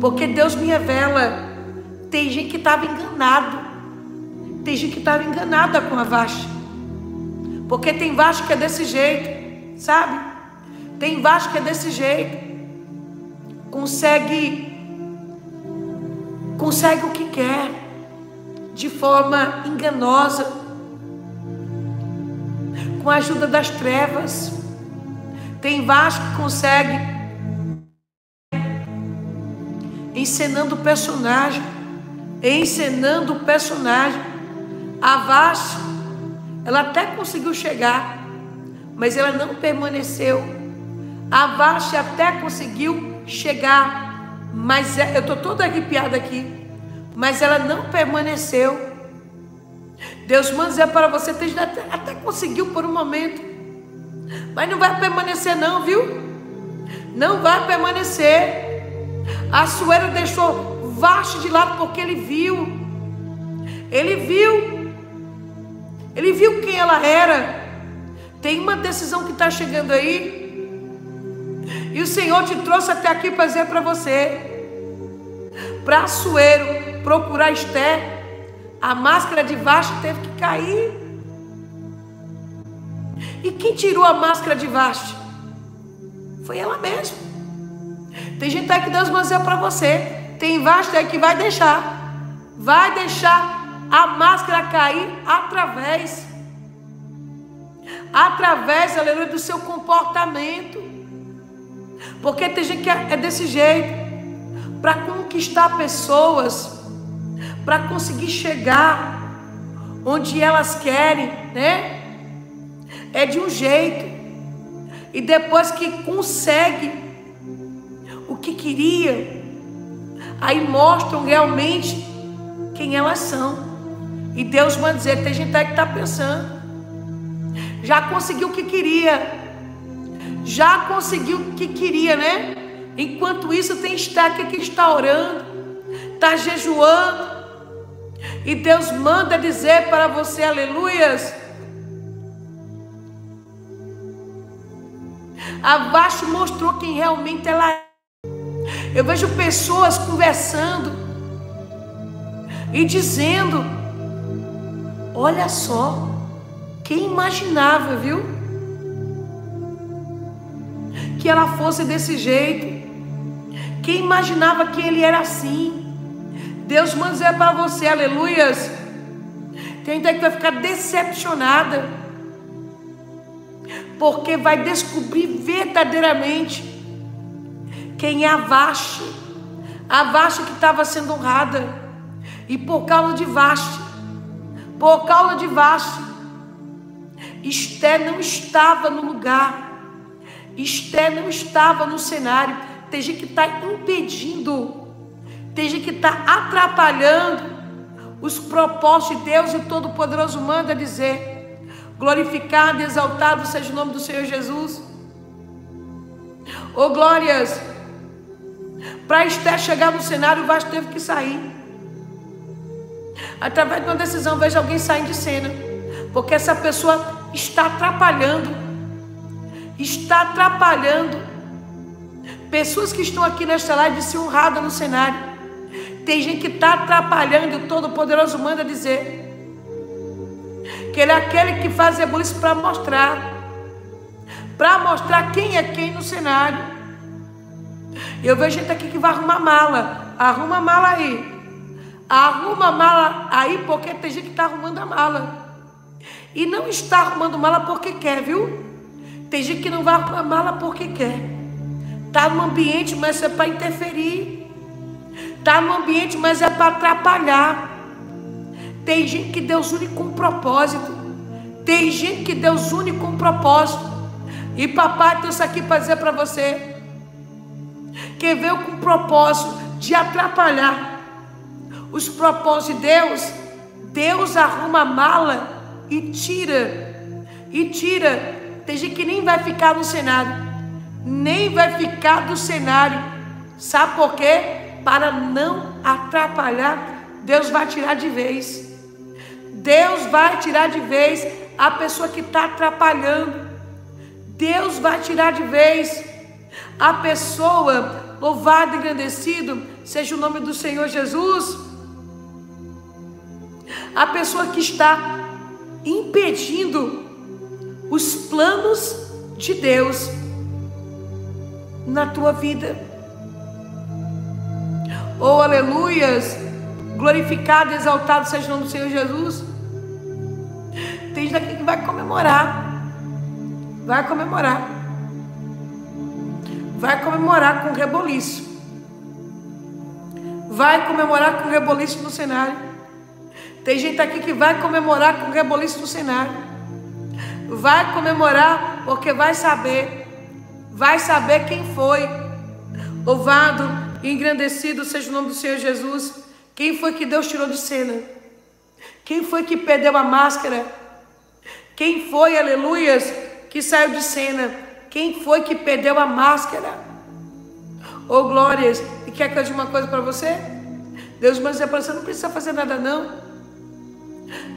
[SPEAKER 1] Porque Deus me revela. Tem gente que estava enganado. Tem gente que estava enganada com a vasta. Porque tem vasto que é desse jeito, sabe? Tem vaso que é desse jeito. Consegue consegue o que quer de forma enganosa. Com a ajuda das trevas. Tem vaso que consegue encenando o personagem, encenando o personagem. A Vaz, ela até conseguiu chegar, mas ela não permaneceu a Vashti até conseguiu chegar, mas é, eu estou toda arrepiada aqui, mas ela não permaneceu. Deus manda dizer para você, até, até conseguiu por um momento, mas não vai permanecer não, viu? Não vai permanecer. A Suera deixou Vashti de lado porque ele viu, ele viu, ele viu quem ela era. Tem uma decisão que está chegando aí e o Senhor te trouxe até aqui para dizer para você, para Açoeiro procurar Esté, a máscara de Vashti teve que cair. E quem tirou a máscara de Vashti? Foi ela mesma. Tem gente aí que Deus vai dizer para você, tem Vashti aí que vai deixar, vai deixar a máscara cair através, através, aleluia, do seu comportamento. Porque tem gente que é, é desse jeito. Para conquistar pessoas, para conseguir chegar onde elas querem, né? É de um jeito. E depois que consegue o que queria, aí mostram realmente quem elas são. E Deus vai dizer: tem gente aí que está pensando, já conseguiu o que queria, já conseguiu o que queria, né? Enquanto isso, tem estaca que está orando, está jejuando, e Deus manda dizer para você, aleluias. Abaixo mostrou quem realmente ela é. Eu vejo pessoas conversando e dizendo: Olha só, quem imaginava, viu? Que ela fosse desse jeito. Quem imaginava que ele era assim? Deus manda dizer para você, aleluias. Tem gente que vai ficar decepcionada, porque vai descobrir verdadeiramente quem é a Vaste, a Vaste que estava sendo honrada, e por causa de Vaste, por causa de Vaste, Esté não estava no lugar, Esté não estava no cenário. Tem gente que está impedindo, tem gente que está atrapalhando os propósitos de Deus e Todo-Poderoso manda dizer: glorificado exaltado seja o nome do Senhor Jesus. Oh, glórias, para Esté chegar no cenário, o Vasco teve que sair. Através de uma decisão, veja alguém saindo de cena. Porque essa pessoa está atrapalhando. Está atrapalhando. Pessoas que estão aqui nesta live se honrada no cenário. Tem gente que está atrapalhando e o Todo-Poderoso manda dizer que Ele é aquele que faz ebuliço para mostrar. Para mostrar quem é quem no cenário. Eu vejo gente aqui que vai arrumar mala. Arruma a mala aí. Arruma a mala aí porque tem gente que está arrumando a mala. E não está arrumando mala porque quer, viu? Tem gente que não vai arrumar mala porque quer. Está no ambiente, mas é para interferir. Está no ambiente, mas é para atrapalhar. Tem gente que Deus une com propósito. Tem gente que Deus une com propósito. E papai trouxe aqui para dizer para você: que veio com propósito de atrapalhar os propósitos de Deus, Deus arruma a mala e tira. E tira. Tem gente que nem vai ficar no cenário. Nem vai ficar do cenário. Sabe por quê? Para não atrapalhar, Deus vai tirar de vez. Deus vai tirar de vez a pessoa que está atrapalhando. Deus vai tirar de vez a pessoa, louvado e engrandecido, seja o nome do Senhor Jesus a pessoa que está impedindo os planos de Deus na tua vida. Oh, aleluias! Glorificado exaltado seja o nome do Senhor Jesus. Tem gente aqui que vai comemorar. Vai comemorar. Vai comemorar com reboliço. Vai comemorar com reboliço no cenário. Tem gente aqui que vai comemorar com reboliço do cenário. Vai comemorar porque vai saber. Vai saber quem foi. Louvado e engrandecido seja o nome do Senhor Jesus. Quem foi que Deus tirou de cena? Quem foi que perdeu a máscara? Quem foi, aleluias, que saiu de cena? Quem foi que perdeu a máscara? Oh glórias! E quer que eu diga uma coisa para você? Deus vai dizer para você: não precisa fazer nada, não.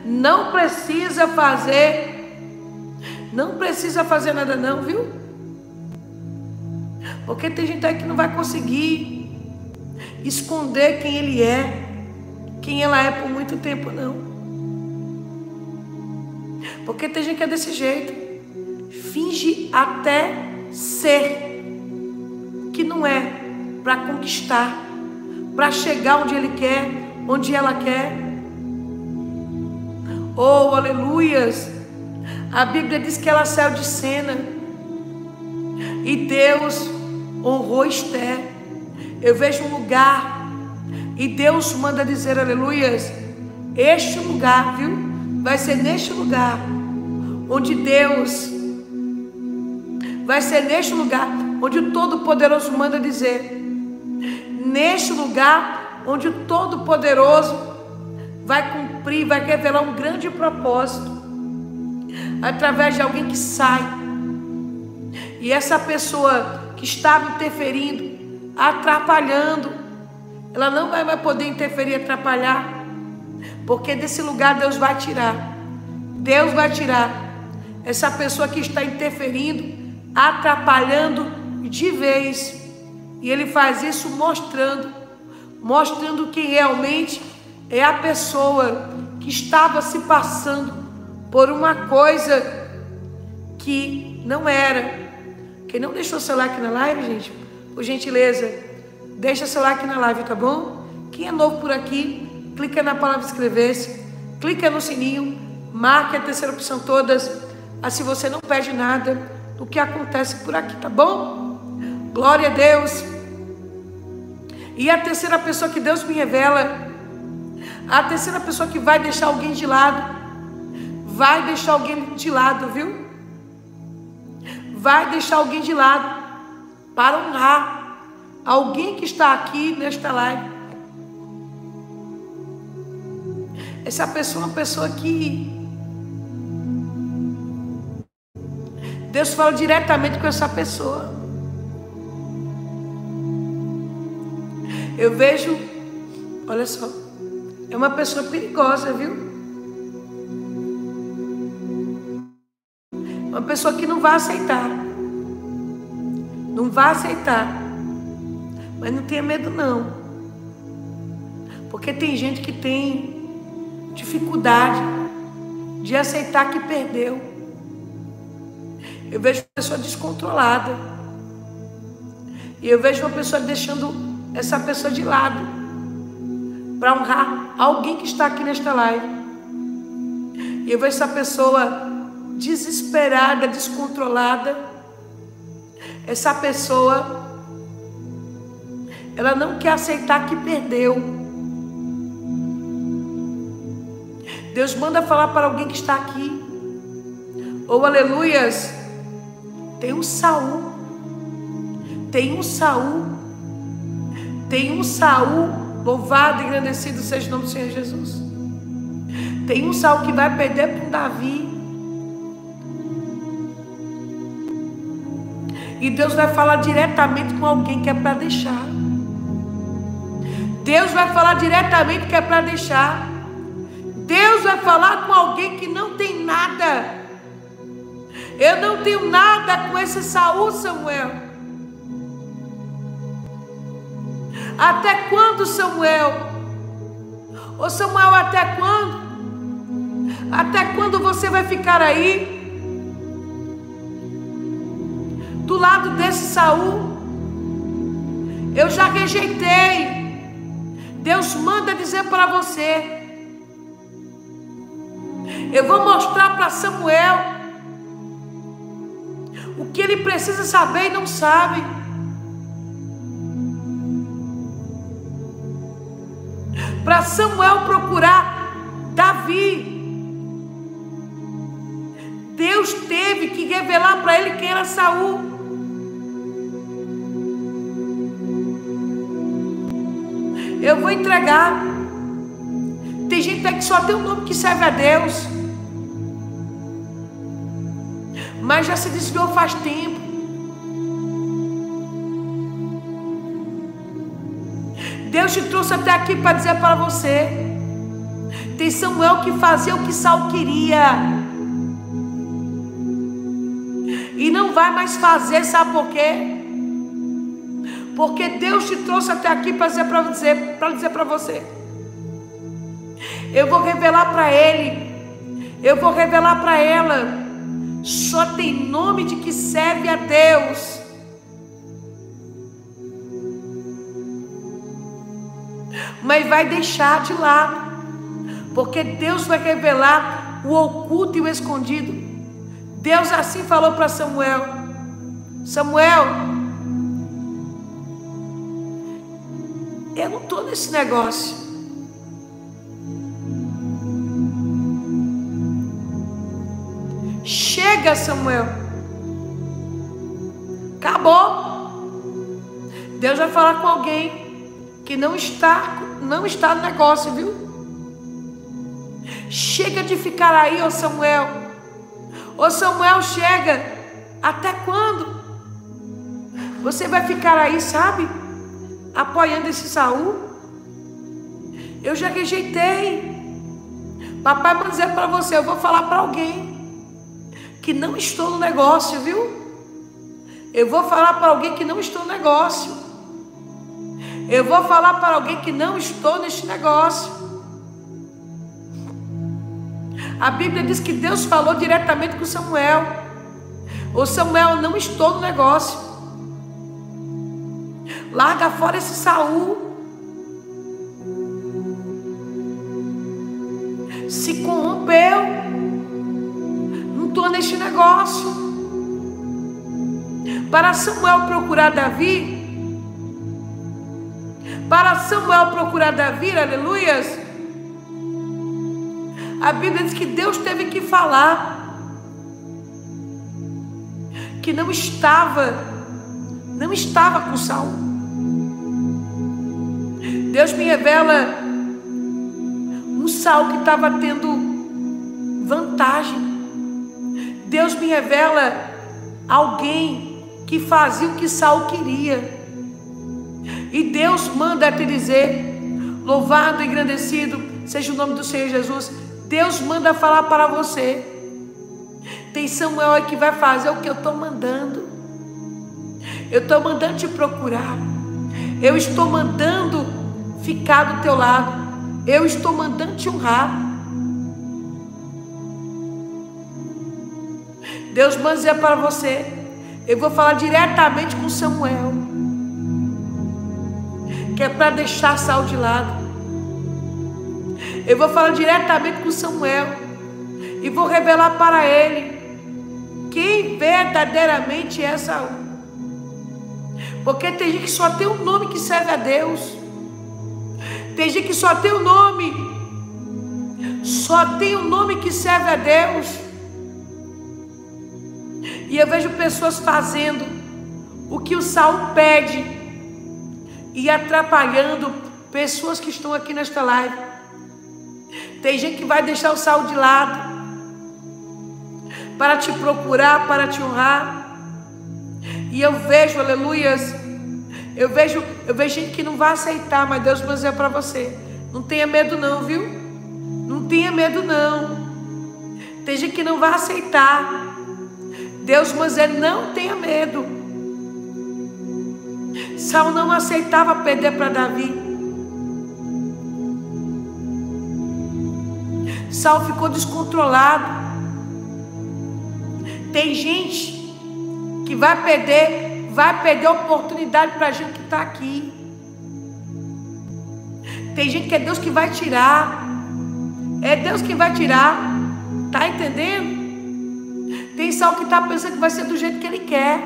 [SPEAKER 1] Não precisa fazer, não precisa fazer nada não, viu? Porque tem gente aí que não vai conseguir esconder quem ele é, quem ela é por muito tempo não. Porque tem gente que é desse jeito, finge até ser que não é para conquistar, para chegar onde ele quer, onde ela quer. Oh, aleluias! A Bíblia diz que ela saiu de cena e Deus honrou Esther. Eu vejo um lugar e Deus manda dizer, aleluias, este lugar, viu? Vai ser neste lugar onde Deus, vai ser neste lugar onde o Todo-Poderoso manda dizer, neste lugar onde o Todo-Poderoso vai cumprir, vai revelar um grande propósito através de alguém que sai. E essa pessoa que estava interferindo, atrapalhando, ela não vai mais poder interferir, atrapalhar, porque desse lugar Deus vai tirar. Deus vai tirar essa pessoa que está interferindo, atrapalhando de vez. E ele faz isso mostrando, mostrando quem realmente é a pessoa que estava se passando por uma coisa que não era. Quem não deixou seu like na live, gente, por gentileza, deixa seu like na live, tá bom? Quem é novo por aqui, clica na palavra inscrever-se, clica no sininho, marque a terceira opção todas, assim você não perde nada do que acontece por aqui, tá bom? Glória a Deus. E a terceira pessoa que Deus me revela, a terceira pessoa que vai deixar alguém de lado, vai deixar alguém de lado, viu? Vai deixar alguém de lado para honrar alguém que está aqui nesta live. Essa pessoa é uma pessoa que Deus fala diretamente com essa pessoa. Eu vejo, olha só, é uma pessoa perigosa, viu? Uma pessoa que não vai aceitar. Não vai aceitar. Mas não tenha medo não. Porque tem gente que tem dificuldade de aceitar que perdeu. Eu vejo uma pessoa descontrolada. E eu vejo uma pessoa deixando essa pessoa de lado para honrar alguém que está aqui nesta live. E eu vejo essa pessoa desesperada, descontrolada. Essa pessoa ela não quer aceitar que perdeu. Deus manda falar para alguém que está aqui. Ou oh, aleluias. Tem um Saul. Tem um Saul. Tem um Saul. Louvado e engrandecido seja o nome do Senhor Jesus. Tem um Saul que vai perder para um Davi. E Deus vai falar diretamente com alguém que é para deixar. Deus vai falar diretamente que é para deixar. Deus vai falar com alguém que não tem nada. Eu não tenho nada com esse Saul, Samuel. Até quando, Samuel? Ô Samuel, até quando? Até quando você vai ficar aí? Do lado desse Saul? Eu já rejeitei. Deus manda dizer para você. Eu vou mostrar para Samuel o que ele precisa saber e não sabe. Para Samuel procurar Davi. Deus teve que revelar para ele quem era Saul. Eu vou entregar. Tem gente que só tem um nome que serve a Deus. mas já se desviou faz tempo. Deus te trouxe até aqui para dizer para você: tem Samuel que fazia o que Saul queria, e não vai mais fazer, sabe por quê? Porque Deus te trouxe até aqui para dizer para dizer, para dizer para você. Eu vou revelar para ele, eu vou revelar para ela só tem nome de que serve a Deus. Mas vai deixar de lado, porque Deus vai revelar o oculto e o escondido. Deus assim falou para Samuel: Samuel, eu não estou nesse negócio. Chega, Samuel. Acabou. Deus vai falar com alguém que não está, não está no negócio, viu? Chega de ficar aí, ô Samuel. Ô Samuel, chega. Até quando? Você vai ficar aí, sabe? Apoiando esse Saul? Eu já rejeitei. Papai vai dizer para você, eu vou falar para alguém que não estou no negócio, viu? Eu vou falar para alguém que não estou no negócio. Eu vou falar para alguém que não estou neste negócio. A Bíblia diz que Deus falou diretamente com Samuel. Ô Samuel, não estou no negócio. Larga fora esse Saul. Se corrompeu. Não estou neste negócio. Para Samuel procurar Davi. Para Samuel procurar Davi, aleluias. A Bíblia diz que Deus teve que falar que não estava, não estava com Saul. Deus me revela um Saul que estava tendo vantagem. Deus me revela alguém que fazia o que Saul queria. E Deus manda te dizer: louvado e engrandecido seja o nome do Senhor Jesus. Deus manda falar para você. Tem Samuel que vai fazer o que eu estou mandando. Eu estou mandando te procurar. Eu estou mandando ficar do teu lado. Eu estou mandando te honrar. Deus manda dizer para você. Eu vou falar diretamente com Samuel que é para deixar Saul de lado. Eu vou falar diretamente com Samuel e vou revelar para ele quem verdadeiramente é Saul. Porque tem gente que só tem um nome que serve a Deus. Tem gente que só tem um nome. Só tem um nome que serve a Deus. E eu vejo pessoas fazendo o que o Saul pede e atrapalhando pessoas que estão aqui nesta live. Tem gente que vai deixar o sal de lado para te procurar, para te honrar. E eu vejo, aleluias, eu vejo, eu vejo gente que não vai aceitar, mas Deus vai dizer para você: não tenha medo, não, viu? Não tenha medo, não. Tem gente que não vai aceitar. Deus vai dizer: não tenha medo. Saul não aceitava perder para Davi. Saul ficou descontrolado. Tem gente que vai perder, vai perder oportunidade para a gente que está aqui. Tem gente que é Deus que vai tirar. É Deus que vai tirar. Tá entendendo? Tem Saul que está pensando que vai ser do jeito que ele quer.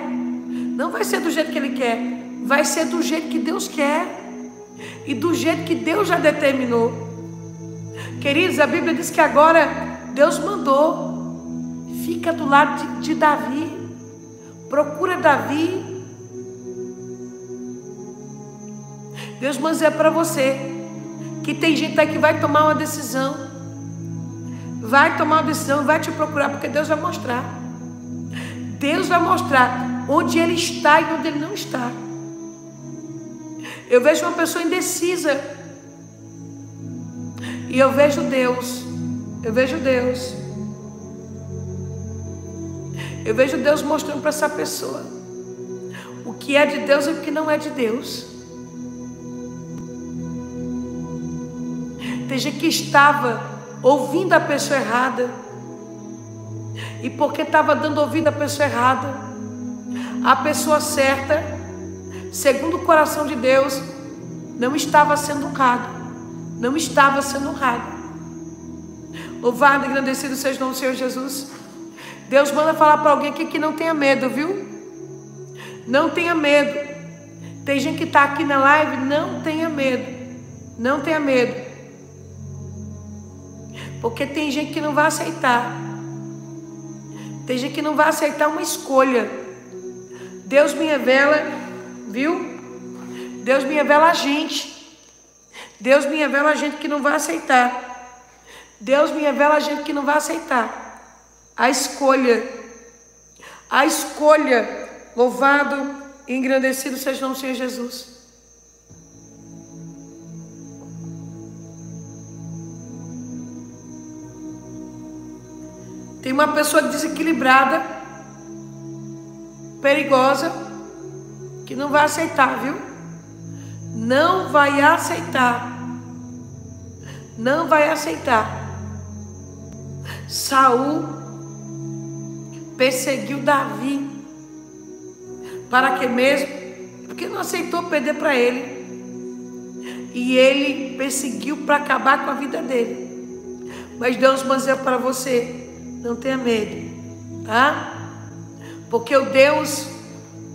[SPEAKER 1] Não vai ser do jeito que ele quer vai ser do jeito que Deus quer e do jeito que Deus já determinou. Queridos, a Bíblia diz que agora Deus mandou, fica do lado de, de Davi, procura Davi. Deus manda dizer para você que tem gente aí que vai tomar uma decisão, vai tomar uma decisão, vai te procurar, porque Deus vai mostrar. Deus vai mostrar onde ele está e onde ele não está. Eu vejo uma pessoa indecisa. E eu vejo Deus. Eu vejo Deus. Eu vejo Deus mostrando para essa pessoa o que é de Deus e o que não é de Deus. Tem gente que estava ouvindo a pessoa errada. E porque estava dando ouvido à pessoa errada, a pessoa certa segundo o coração de Deus, não estava sendo honrado. Não estava sendo honrado. Louvado e agradecido seja o nome do Senhor Jesus. Deus manda falar para alguém aqui que não tenha medo, viu? Não tenha medo. Tem gente que está aqui na live, não tenha medo. Não tenha medo. Porque tem gente que não vai aceitar. Tem gente que não vai aceitar uma escolha. Deus me revela Viu? Deus me revela a gente. Deus me revela a gente que não vai aceitar. Deus me revela a gente que não vai aceitar. A escolha. A escolha. Louvado e engrandecido seja o nome do Senhor Jesus. Tem uma pessoa desequilibrada, perigosa, que não vai aceitar, viu? Não vai aceitar. Não vai aceitar. Saul perseguiu Davi. Para que mesmo? Porque não aceitou perder para ele. E ele perseguiu para acabar com a vida dele. Mas Deus dizer para você: não tenha medo, tá? Porque o Deus,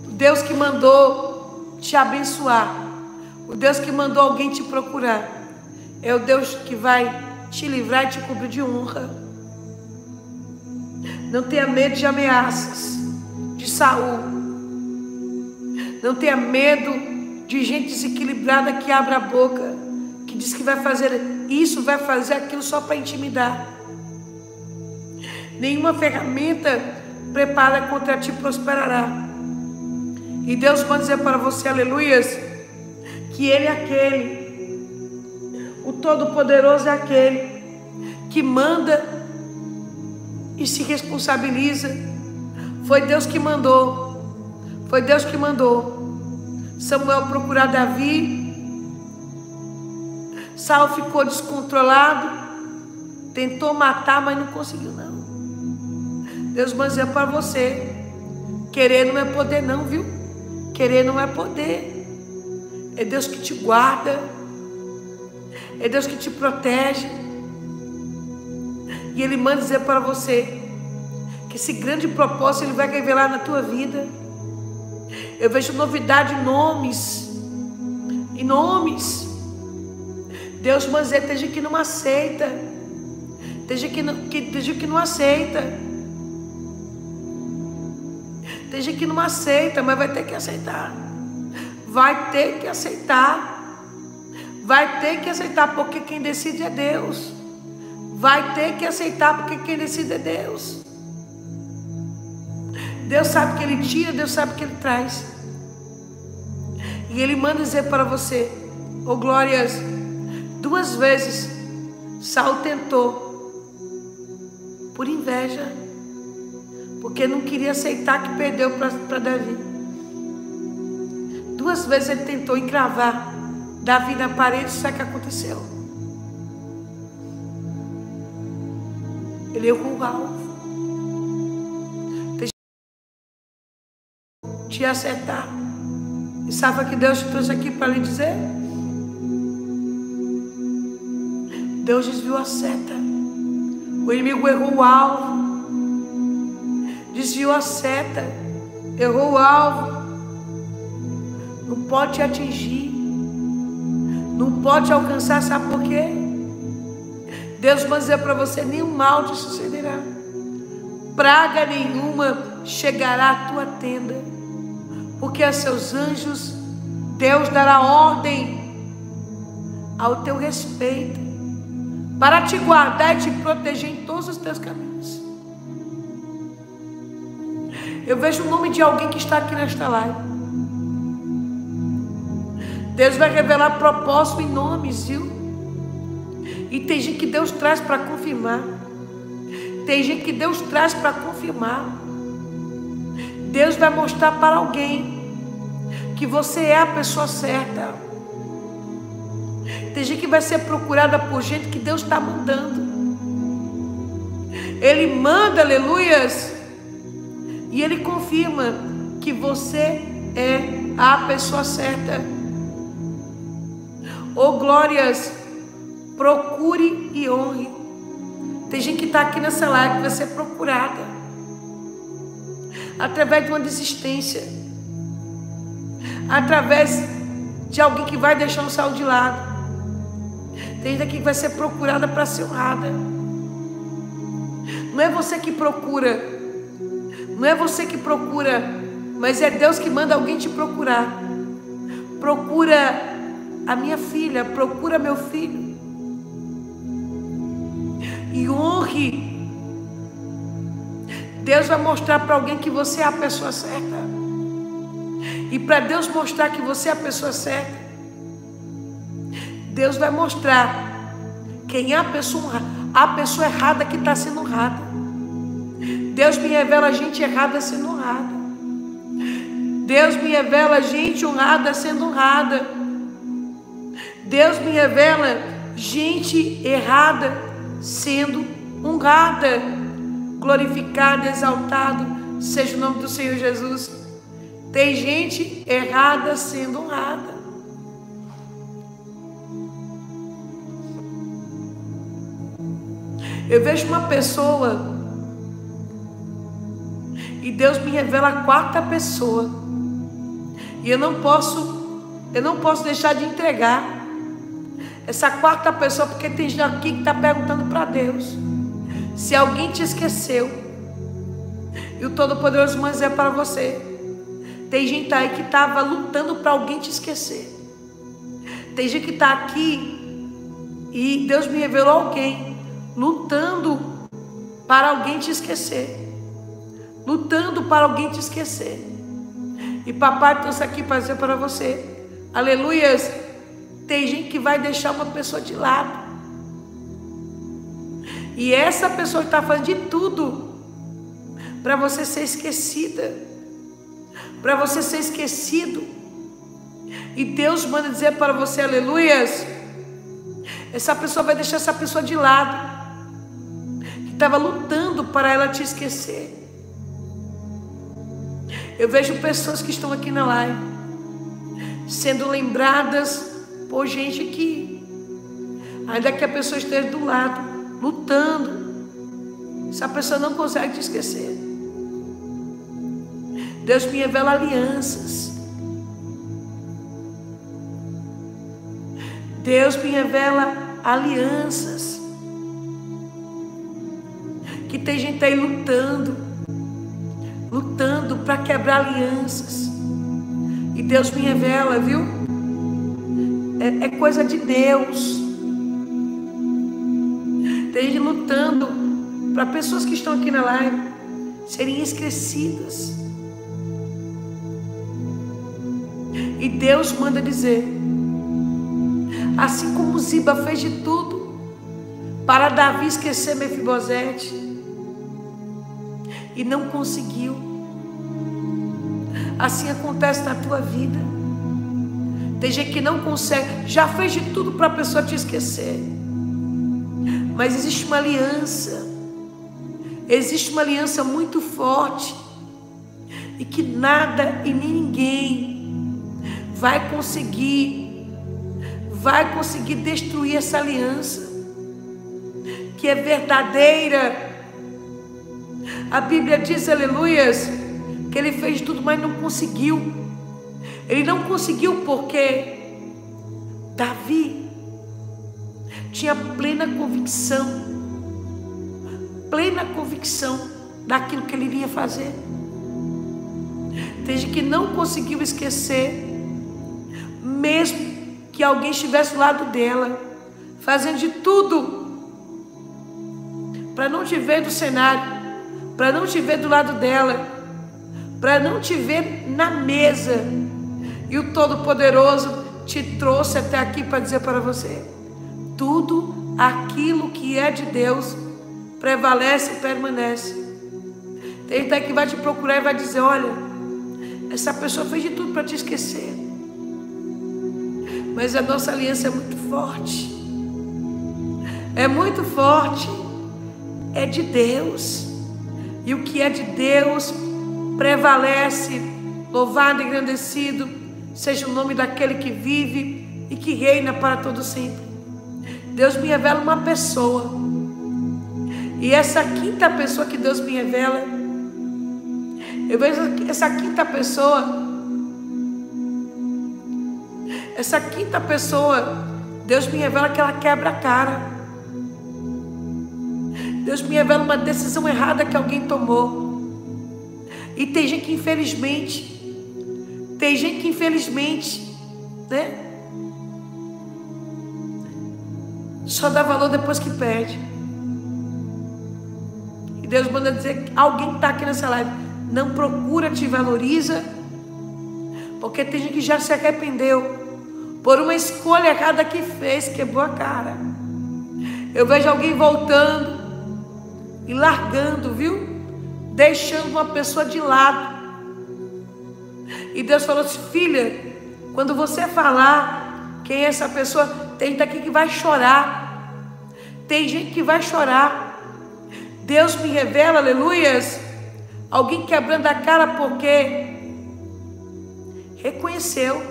[SPEAKER 1] o Deus que mandou te abençoar, o Deus que mandou alguém te procurar, é o Deus que vai te livrar e te cobrir de honra. Não tenha medo de ameaças de Saul. Não tenha medo de gente desequilibrada que abre a boca, que diz que vai fazer isso, vai fazer aquilo só para intimidar. Nenhuma ferramenta preparada contra ti prosperará. E Deus pode dizer para você, aleluias, que Ele é aquele o Todo-Poderoso é aquele que manda e se responsabiliza. Foi Deus que mandou. Foi Deus que mandou. Samuel procurar Davi. Saul ficou descontrolado. Tentou matar, mas não conseguiu não. Deus manda dizer para você. Querer não é poder não, viu? Querer não é poder. É Deus que te guarda. É Deus que te protege. E Ele manda dizer para você que esse grande propósito Ele vai revelar na tua vida. Eu vejo novidade em nomes. Em nomes. Deus manda dizer, tem gente que não aceita. Tem gente que não, que, tem gente que não aceita. Tem gente que não aceita, mas vai ter que aceitar. Vai ter que aceitar. Vai ter que aceitar, porque quem decide é Deus. Vai ter que aceitar, porque quem decide é Deus. Deus sabe que Ele tira, Deus sabe que Ele traz. E Ele manda dizer para você, ô oh, glórias, duas vezes Saul tentou, por inveja, porque não queria aceitar que perdeu para Davi. Duas vezes ele tentou encravar Davi na parede, o que aconteceu? Ele errou o alvo. Te acertar. E sabe o que Deus te trouxe aqui para lhe dizer? Deus desviou a seta. O inimigo errou o alvo. Desviou a seta. Errou o alvo. Não pode te atingir. Não pode alcançar, sabe por quê? Deus vai dizer para você: nenhum mal te sucederá, praga nenhuma chegará à tua tenda, porque a seus anjos Deus dará ordem ao teu respeito, para te guardar e te proteger em todos os teus caminhos. Eu vejo o nome de alguém que está aqui nesta live. Deus vai revelar propósito em nomes, viu? E tem gente que Deus traz para confirmar. Tem gente que Deus traz para confirmar. Deus vai mostrar para alguém que você é a pessoa certa. Tem gente que vai ser procurada por gente que Deus está mandando. Ele manda, aleluias, e ele confirma que você é a pessoa certa. Oh glórias, procure e honre. Tem gente que está aqui nessa live que vai ser procurada através de uma desistência, através de alguém que vai deixar o sal de lado. Tem gente que vai ser procurada para ser honrada. Não é você que procura, não é você que procura, mas é Deus que manda alguém te procurar. Procura a minha filha, procura meu filho. E honre. Deus vai mostrar para alguém que você é a pessoa certa. E para Deus mostrar que você é a pessoa certa, Deus vai mostrar quem é a pessoa, a pessoa errada que está sendo honrada. Deus me revela gente errada sendo honrada. Deus me revela gente honrada sendo honrada. Deus me revela gente errada sendo honrada, glorificada, exaltado seja o nome do Senhor Jesus. Tem gente errada sendo honrada. Eu vejo uma pessoa e Deus me revela a quarta pessoa. E eu não posso, eu não posso deixar de entregar essa quarta pessoa, porque tem gente aqui que está perguntando para Deus se alguém te esqueceu. E o Todo-Poderoso manda dizer para você: tem gente aí que estava lutando para alguém te esquecer. Tem gente que está aqui e Deus me revelou alguém lutando para alguém te esquecer lutando para alguém te esquecer. E papai trouxe aqui para dizer para você, aleluias, tem gente que vai deixar uma pessoa de lado. E essa pessoa está fazendo de tudo para você ser esquecida, para você ser esquecido. E Deus manda dizer para você, aleluias, essa pessoa vai deixar essa pessoa de lado, que estava lutando para ela te esquecer. Eu vejo pessoas que estão aqui na live sendo lembradas por gente que, ainda que a pessoa esteja do lado, lutando, essa pessoa não consegue te esquecer. Deus me revela alianças. Deus me revela alianças. Que tem gente aí lutando lutando para quebrar alianças. E Deus me revela, viu? É, é coisa de Deus. Tem gente lutando para pessoas que estão aqui na live serem esquecidas. E Deus manda dizer: assim como Ziba fez de tudo para Davi esquecer Mefibosete, e não conseguiu. Assim acontece na tua vida. Tem gente que não consegue, já fez de tudo para a pessoa te esquecer. Mas existe uma aliança, existe uma aliança muito forte, e que nada e ninguém vai conseguir, vai conseguir destruir essa aliança, que é verdadeira a Bíblia diz, aleluias, que ele fez tudo, mas não conseguiu. Ele não conseguiu porque Davi tinha plena convicção, plena convicção daquilo que ele iria fazer. Desde que não conseguiu esquecer, mesmo que alguém estivesse do lado dela, fazendo de tudo para não te ver do cenário, para não te ver do lado dela, para não te ver na mesa. E o Todo-Poderoso te trouxe até aqui para dizer para você: tudo aquilo que é de Deus prevalece e permanece. Tem gente que vai te procurar e vai dizer: olha, essa pessoa fez de tudo para te esquecer. Mas a nossa aliança é muito forte. É muito forte. É de Deus. E o que é de Deus prevalece. Louvado e engrandecido seja o nome daquele que vive e que reina para todo sempre. Deus me revela uma pessoa. E essa quinta pessoa que Deus me revela, eu vejo essa quinta pessoa, essa quinta pessoa, Deus me revela que ela quebra a cara. Deus me revela uma decisão errada que alguém tomou. E tem gente que infelizmente, tem gente que infelizmente, né? Só dá valor depois que perde. E Deus manda dizer que alguém está aqui nessa live não procura, te valoriza, porque tem gente que já se arrependeu por uma escolha errada que fez, quebrou a cara. Eu vejo alguém voltando e largando, viu? Deixando uma pessoa de lado. E Deus falou assim: filha, quando você falar quem é essa pessoa, tem gente aqui que vai chorar. Tem gente que vai chorar. Deus me revela, aleluias, alguém quebrando a cara porque reconheceu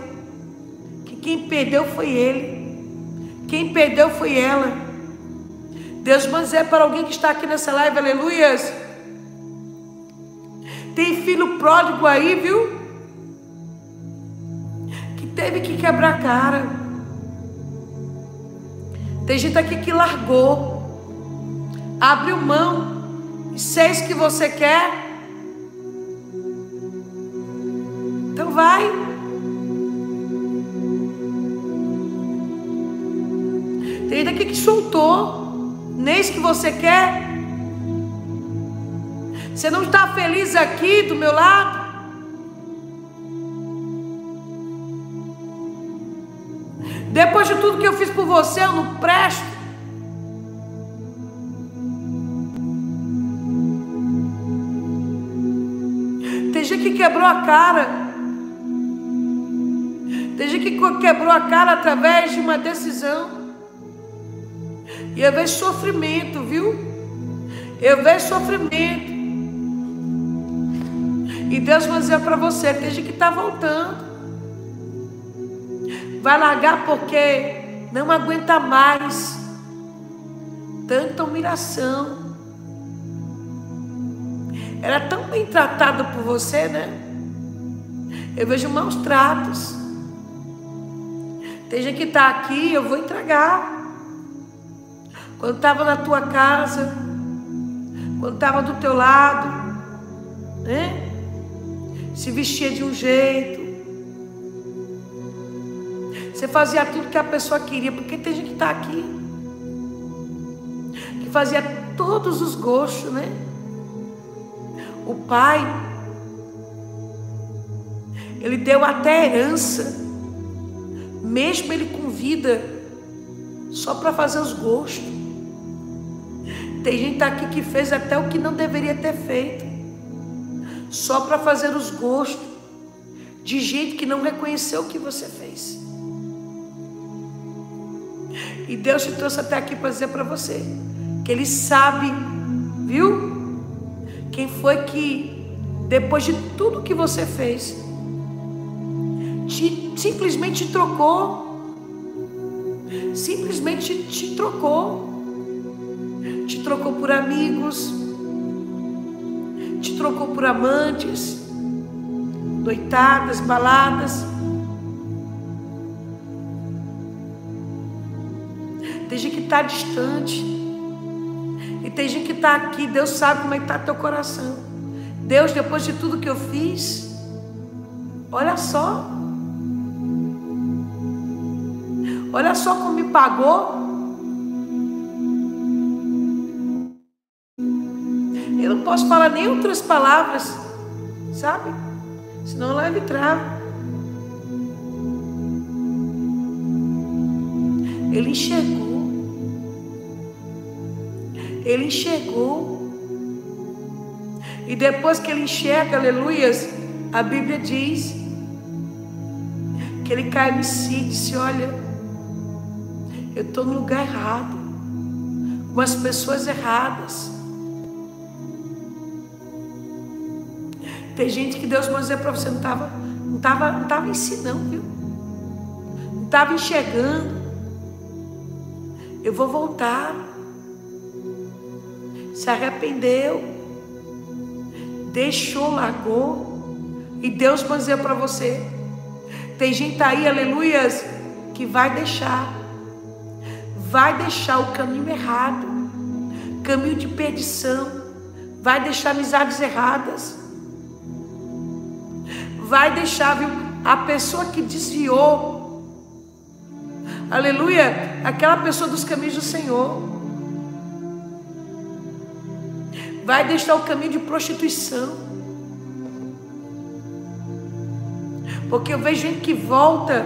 [SPEAKER 1] que quem perdeu foi ele, quem perdeu foi ela. Deus manda dizer para alguém que está aqui nessa live, aleluias. Tem filho pródigo aí, viu? Que teve que quebrar a cara. Tem gente aqui que largou, abriu mão, e se é que você quer, então vai. Tem gente aqui que soltou, nem isso que você quer. Você não está feliz aqui do meu lado? Depois de tudo que eu fiz por você, eu não presto. Tem gente que quebrou a cara. Tem gente que quebrou a cara através de uma decisão. E eu vejo sofrimento, viu? Eu vejo sofrimento. E Deus vai dizer para você: gente que está voltando. Vai largar porque não aguenta mais tanta humilhação. Era tão bem tratado por você, né? Eu vejo maus tratos. Tem gente que está aqui, eu vou entregar. Quando estava na tua casa, quando estava do teu lado, né? Se vestia de um jeito, você fazia tudo que a pessoa queria, porque tem gente que está aqui que fazia todos os gostos, né? O pai, ele deu até herança, mesmo ele com vida, só para fazer os gostos. Tem gente aqui que fez até o que não deveria ter feito, só para fazer os gostos de gente que não reconheceu o que você fez. E Deus te trouxe até aqui para dizer para você que Ele sabe, viu? Quem foi que, depois de tudo que você fez, te, simplesmente te trocou. Simplesmente te trocou. Te trocou por amigos, te trocou por amantes, noitadas, baladas. Tem gente que está distante. E tem gente que está aqui. Deus sabe como é está teu coração. Deus, depois de tudo que eu fiz, olha só. Olha só como me pagou. Posso falar nem outras palavras, sabe? Senão lá ele trava. Ele enxergou. Ele enxergou. E depois que ele enxerga, aleluias, a Bíblia diz que ele cai em si e disse: Olha, eu estou no lugar errado, com as pessoas erradas. Tem gente que Deus vai dizer para você, não estava não tava, não tava em si, não, viu? Não estava enxergando. Eu vou voltar. Se arrependeu, deixou, largou, e Deus vai dizer para você: tem gente aí, aleluias, que vai deixar, vai deixar o caminho errado, caminho de perdição, vai deixar amizades erradas, vai deixar, viu, a pessoa que desviou, aleluia, aquela pessoa dos caminhos do Senhor vai deixar o caminho de prostituição. Porque eu vejo gente que volta,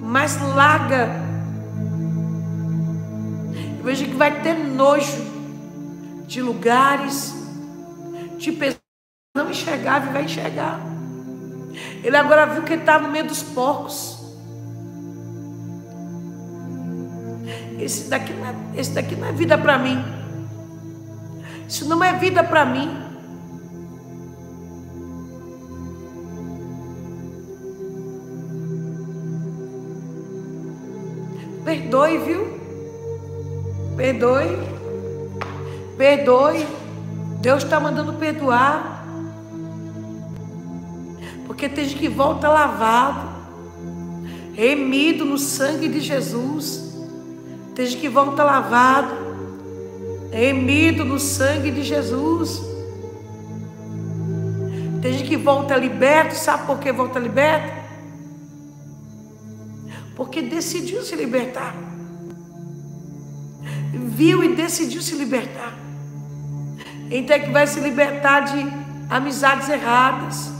[SPEAKER 1] mas larga. Eu vejo que vai ter nojo de lugares, de pessoas não enxergava e vai enxergar. Ele agora viu que ele está no meio dos porcos. Esse daqui não é, esse daqui não é vida para mim. Isso não é vida para mim. Perdoe, viu? Perdoe. Perdoe. Deus está mandando perdoar. Porque tem gente que volta lavado, remido no sangue de Jesus. Tem gente que volta lavado, remido no sangue de Jesus. Tem gente que volta liberto, sabe por que volta liberto? Porque decidiu se libertar. Viu e decidiu se libertar. Então é que vai se libertar de amizades erradas.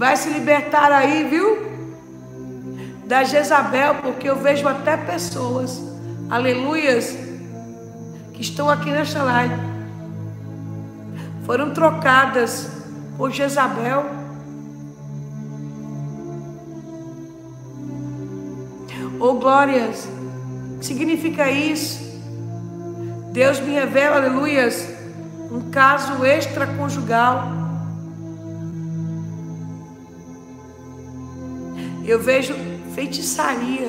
[SPEAKER 1] Vai se libertar aí, viu? Da Jezabel, porque eu vejo até pessoas, aleluias, que estão aqui nesta live, foram trocadas por Jezabel. Oh glórias, significa isso? Deus me revela, aleluias, um caso extraconjugal. Eu vejo feitiçaria.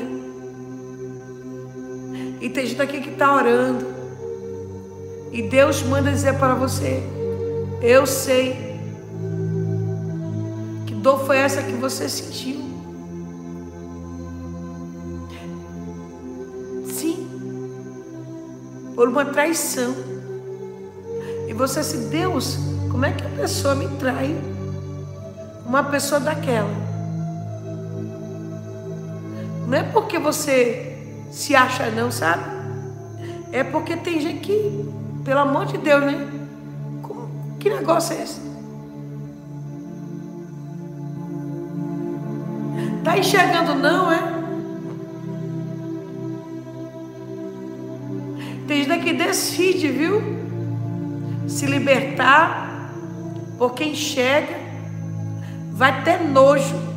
[SPEAKER 1] E tem gente aqui que está orando. E Deus manda dizer para você: Eu sei que dor foi essa que você sentiu. por uma traição. E você assim, Deus, como é que a pessoa me trai? Uma pessoa daquela. Não é porque você se acha não, sabe? É porque tem gente que, pelo amor de Deus, né? Como, que negócio é esse? Tá enxergando não, é? Tem gente que decide, viu? Se libertar, porque enxerga, vai ter nojo,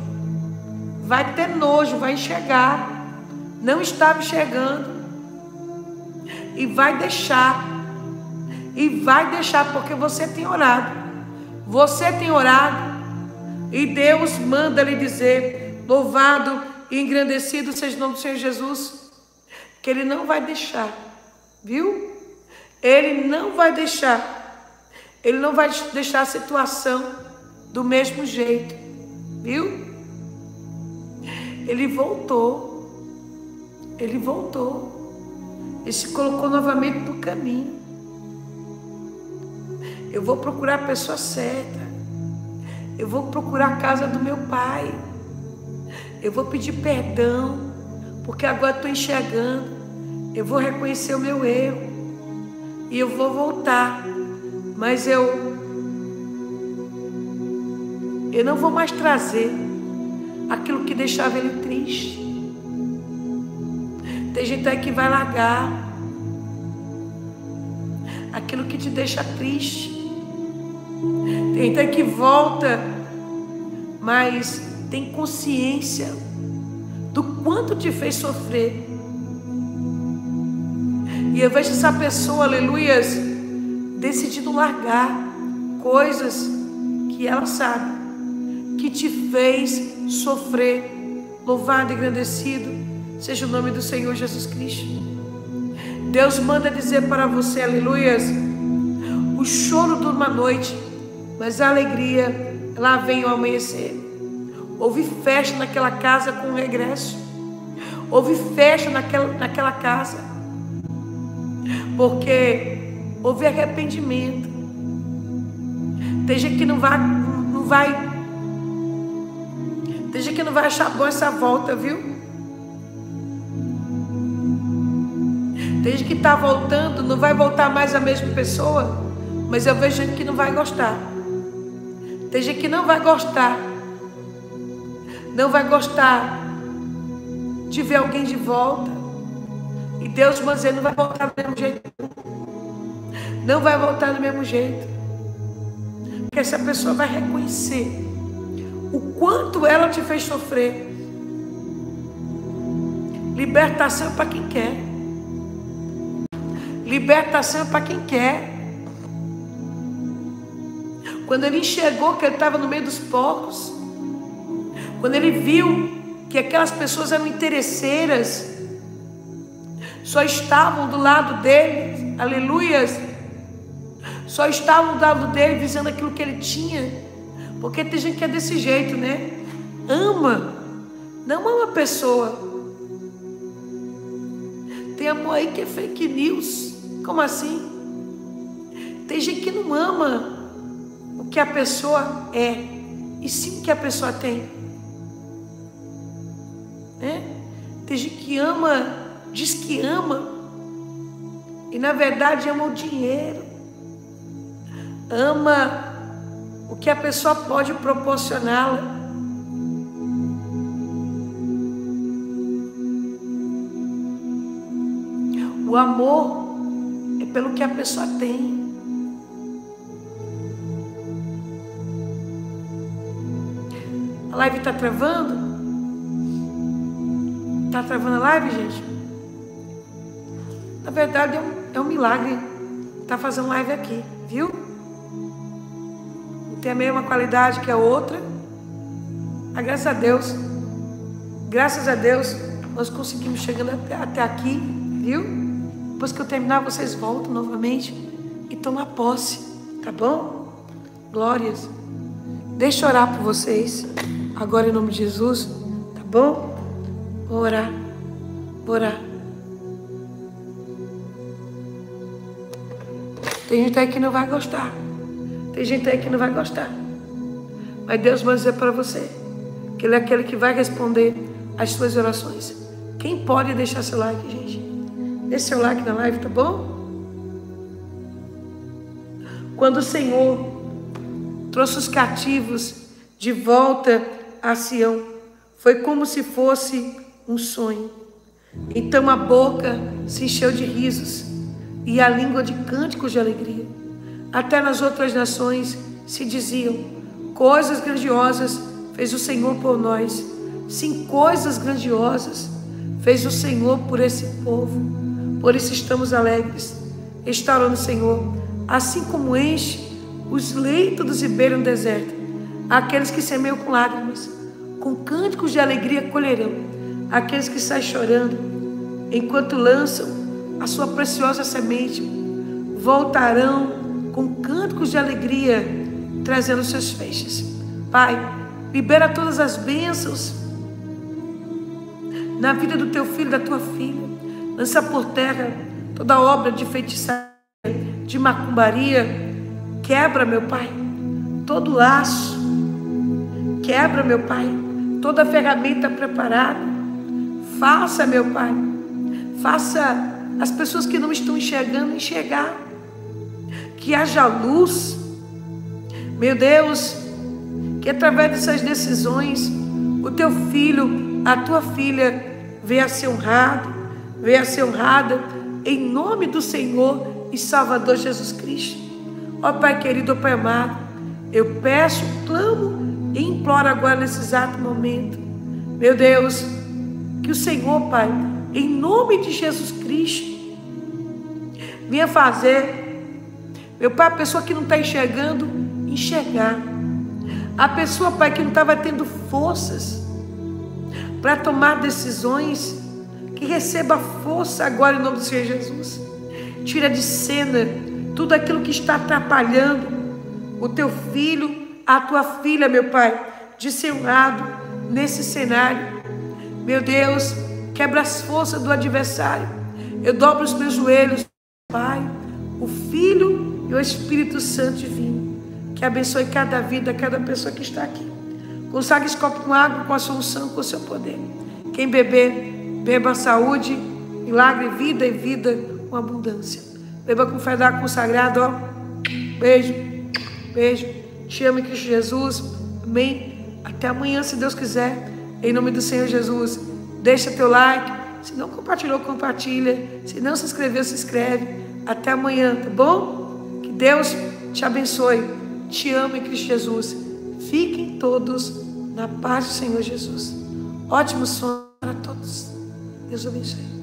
[SPEAKER 1] vai ter nojo, vai enxergar, não estava enxergando, e vai deixar, e vai deixar, porque você tem orado, você tem orado, e Deus manda lhe dizer: louvado e engrandecido seja o nome do Senhor Jesus, que Ele não vai deixar Viu? Ele não vai deixar. Ele não vai deixar a situação do mesmo jeito. Viu? Ele voltou. Ele voltou. Ele se colocou novamente no caminho. Eu vou procurar a pessoa certa. Eu vou procurar a casa do meu pai. Eu vou pedir perdão, porque agora estou enxergando. Eu vou reconhecer o meu erro e eu vou voltar, mas eu eu não vou mais trazer aquilo que deixava ele triste. Tem gente aí que vai largar aquilo que te deixa triste. Tem gente aí que volta, mas tem consciência do quanto te fez sofrer. E eu vejo essa pessoa, aleluias, decidindo largar coisas que ela sabe que te fez sofrer. Louvado e agradecido seja o nome do Senhor Jesus Cristo. Deus manda dizer para você, aleluias, o choro de uma noite, mas a alegria lá vem ao amanhecer. Houve festa naquela casa com o regresso. Houve festa naquela, naquela casa porque houve arrependimento. Tem gente que não vai, não vai, gente que não vai achar bom essa volta, viu? Gente que está voltando, não vai voltar mais a mesma pessoa, mas eu vejo gente que não vai gostar. Tem gente que não vai gostar, não vai gostar de ver alguém de volta. E Deus vai dizer, não vai voltar do mesmo jeito. Não vai voltar do mesmo jeito. Porque essa pessoa vai reconhecer o quanto ela te fez sofrer. Libertação é para quem quer. Libertação é para quem quer. Quando ele enxergou que ele estava no meio dos porcos, quando ele viu que aquelas pessoas eram interesseiras, só estavam do lado dele, aleluias, só estavam do lado dele visando aquilo que ele tinha, porque tem gente que é desse jeito, né? Ama, não ama a pessoa. Tem amor aí que é fake news, como assim? Tem gente que não ama o que a pessoa é, e sim o que a pessoa tem. Né? Tem gente que ama, diz que ama, e na verdade ama o dinheiro, ama o que a pessoa pode proporcioná-la. O amor é pelo que a pessoa tem. A live está travando? Está travando a live, gente? Na verdade, é um, é um milagre estar tá fazendo live aqui, viu? Tem a mesma qualidade que a outra. Mas graças a Deus, graças a Deus, nós conseguimos chegando até, até aqui, viu? Depois que eu terminar, vocês voltam novamente e tomam posse, tá bom? Glórias. Deixa eu orar por vocês, agora em nome de Jesus, tá bom? Vou orar. Vou orar. Tem gente aí que não vai gostar. Tem gente aí que não vai gostar. Mas Deus vai dizer para você que Ele é aquele que vai responder as suas orações. Quem pode deixar seu like, gente? Deixe seu like na live, tá bom? Quando o Senhor trouxe os cativos de volta a Sião, foi como se fosse um sonho. Então a boca se encheu de risos e a língua de cânticos de alegria. Até nas outras nações se diziam: coisas grandiosas fez o Senhor por nós. Sim, coisas grandiosas fez o Senhor por esse povo. Por isso estamos alegres. Está orando, Senhor, assim como enche os leitos dos ribeiros no deserto, aqueles que semeiam com lágrimas, com cânticos de alegria colherão aqueles que saem chorando, enquanto lançam a sua preciosa semente, voltarão com cânticos de alegria, trazendo seus feixes. Pai, libera todas as bênçãos na vida do teu filho, da tua filha. Lança por terra toda obra de feitiçaria, de macumbaria. Quebra, meu Pai, todo laço. Quebra, meu Pai, toda ferramenta preparada Faça, meu Pai. Faça as pessoas que não estão enxergando enxergar. Que haja luz. Meu Deus, que através dessas decisões o teu filho, a tua filha venha a ser honrado, venha a ser honrada em nome do Senhor e Salvador Jesus Cristo. Ó Pai querido, ó Pai amado, eu peço, clamo e imploro agora nesse exato momento. Meu Deus, que o Senhor, Pai, em nome de Jesus Cristo, venha fazer, meu Pai, a pessoa que não está enxergando, enxergar. A pessoa, Pai, que não estava tendo forças para tomar decisões, que receba força agora em nome do Senhor Jesus. Tira de cena tudo aquilo que está atrapalhando o teu filho, a tua filha, meu Pai, de ser honrado nesse cenário. Meu Deus, quebra as forças do adversário. Eu dobro os meus joelhos, Pai, o Filho e o Espírito Santo divino. Que abençoe cada vida, cada pessoa que está aqui. Consagre esse copo com água, com a solução, com o seu poder. Quem beber, beba saúde, milagre, vida e vida com abundância. Beba com fé da consagrado, ó. Beijo, beijo. Te amo em Cristo Jesus. Amém. Até amanhã, se Deus quiser. Em nome do Senhor Jesus, deixa teu like. Se não compartilhou, compartilha. Se não se inscreveu, se inscreve. Até amanhã, tá bom? Deus te abençoe. Te amo em Cristo Jesus. Fiquem todos na paz do Senhor Jesus. Ótimo sono para todos. Deus abençoe.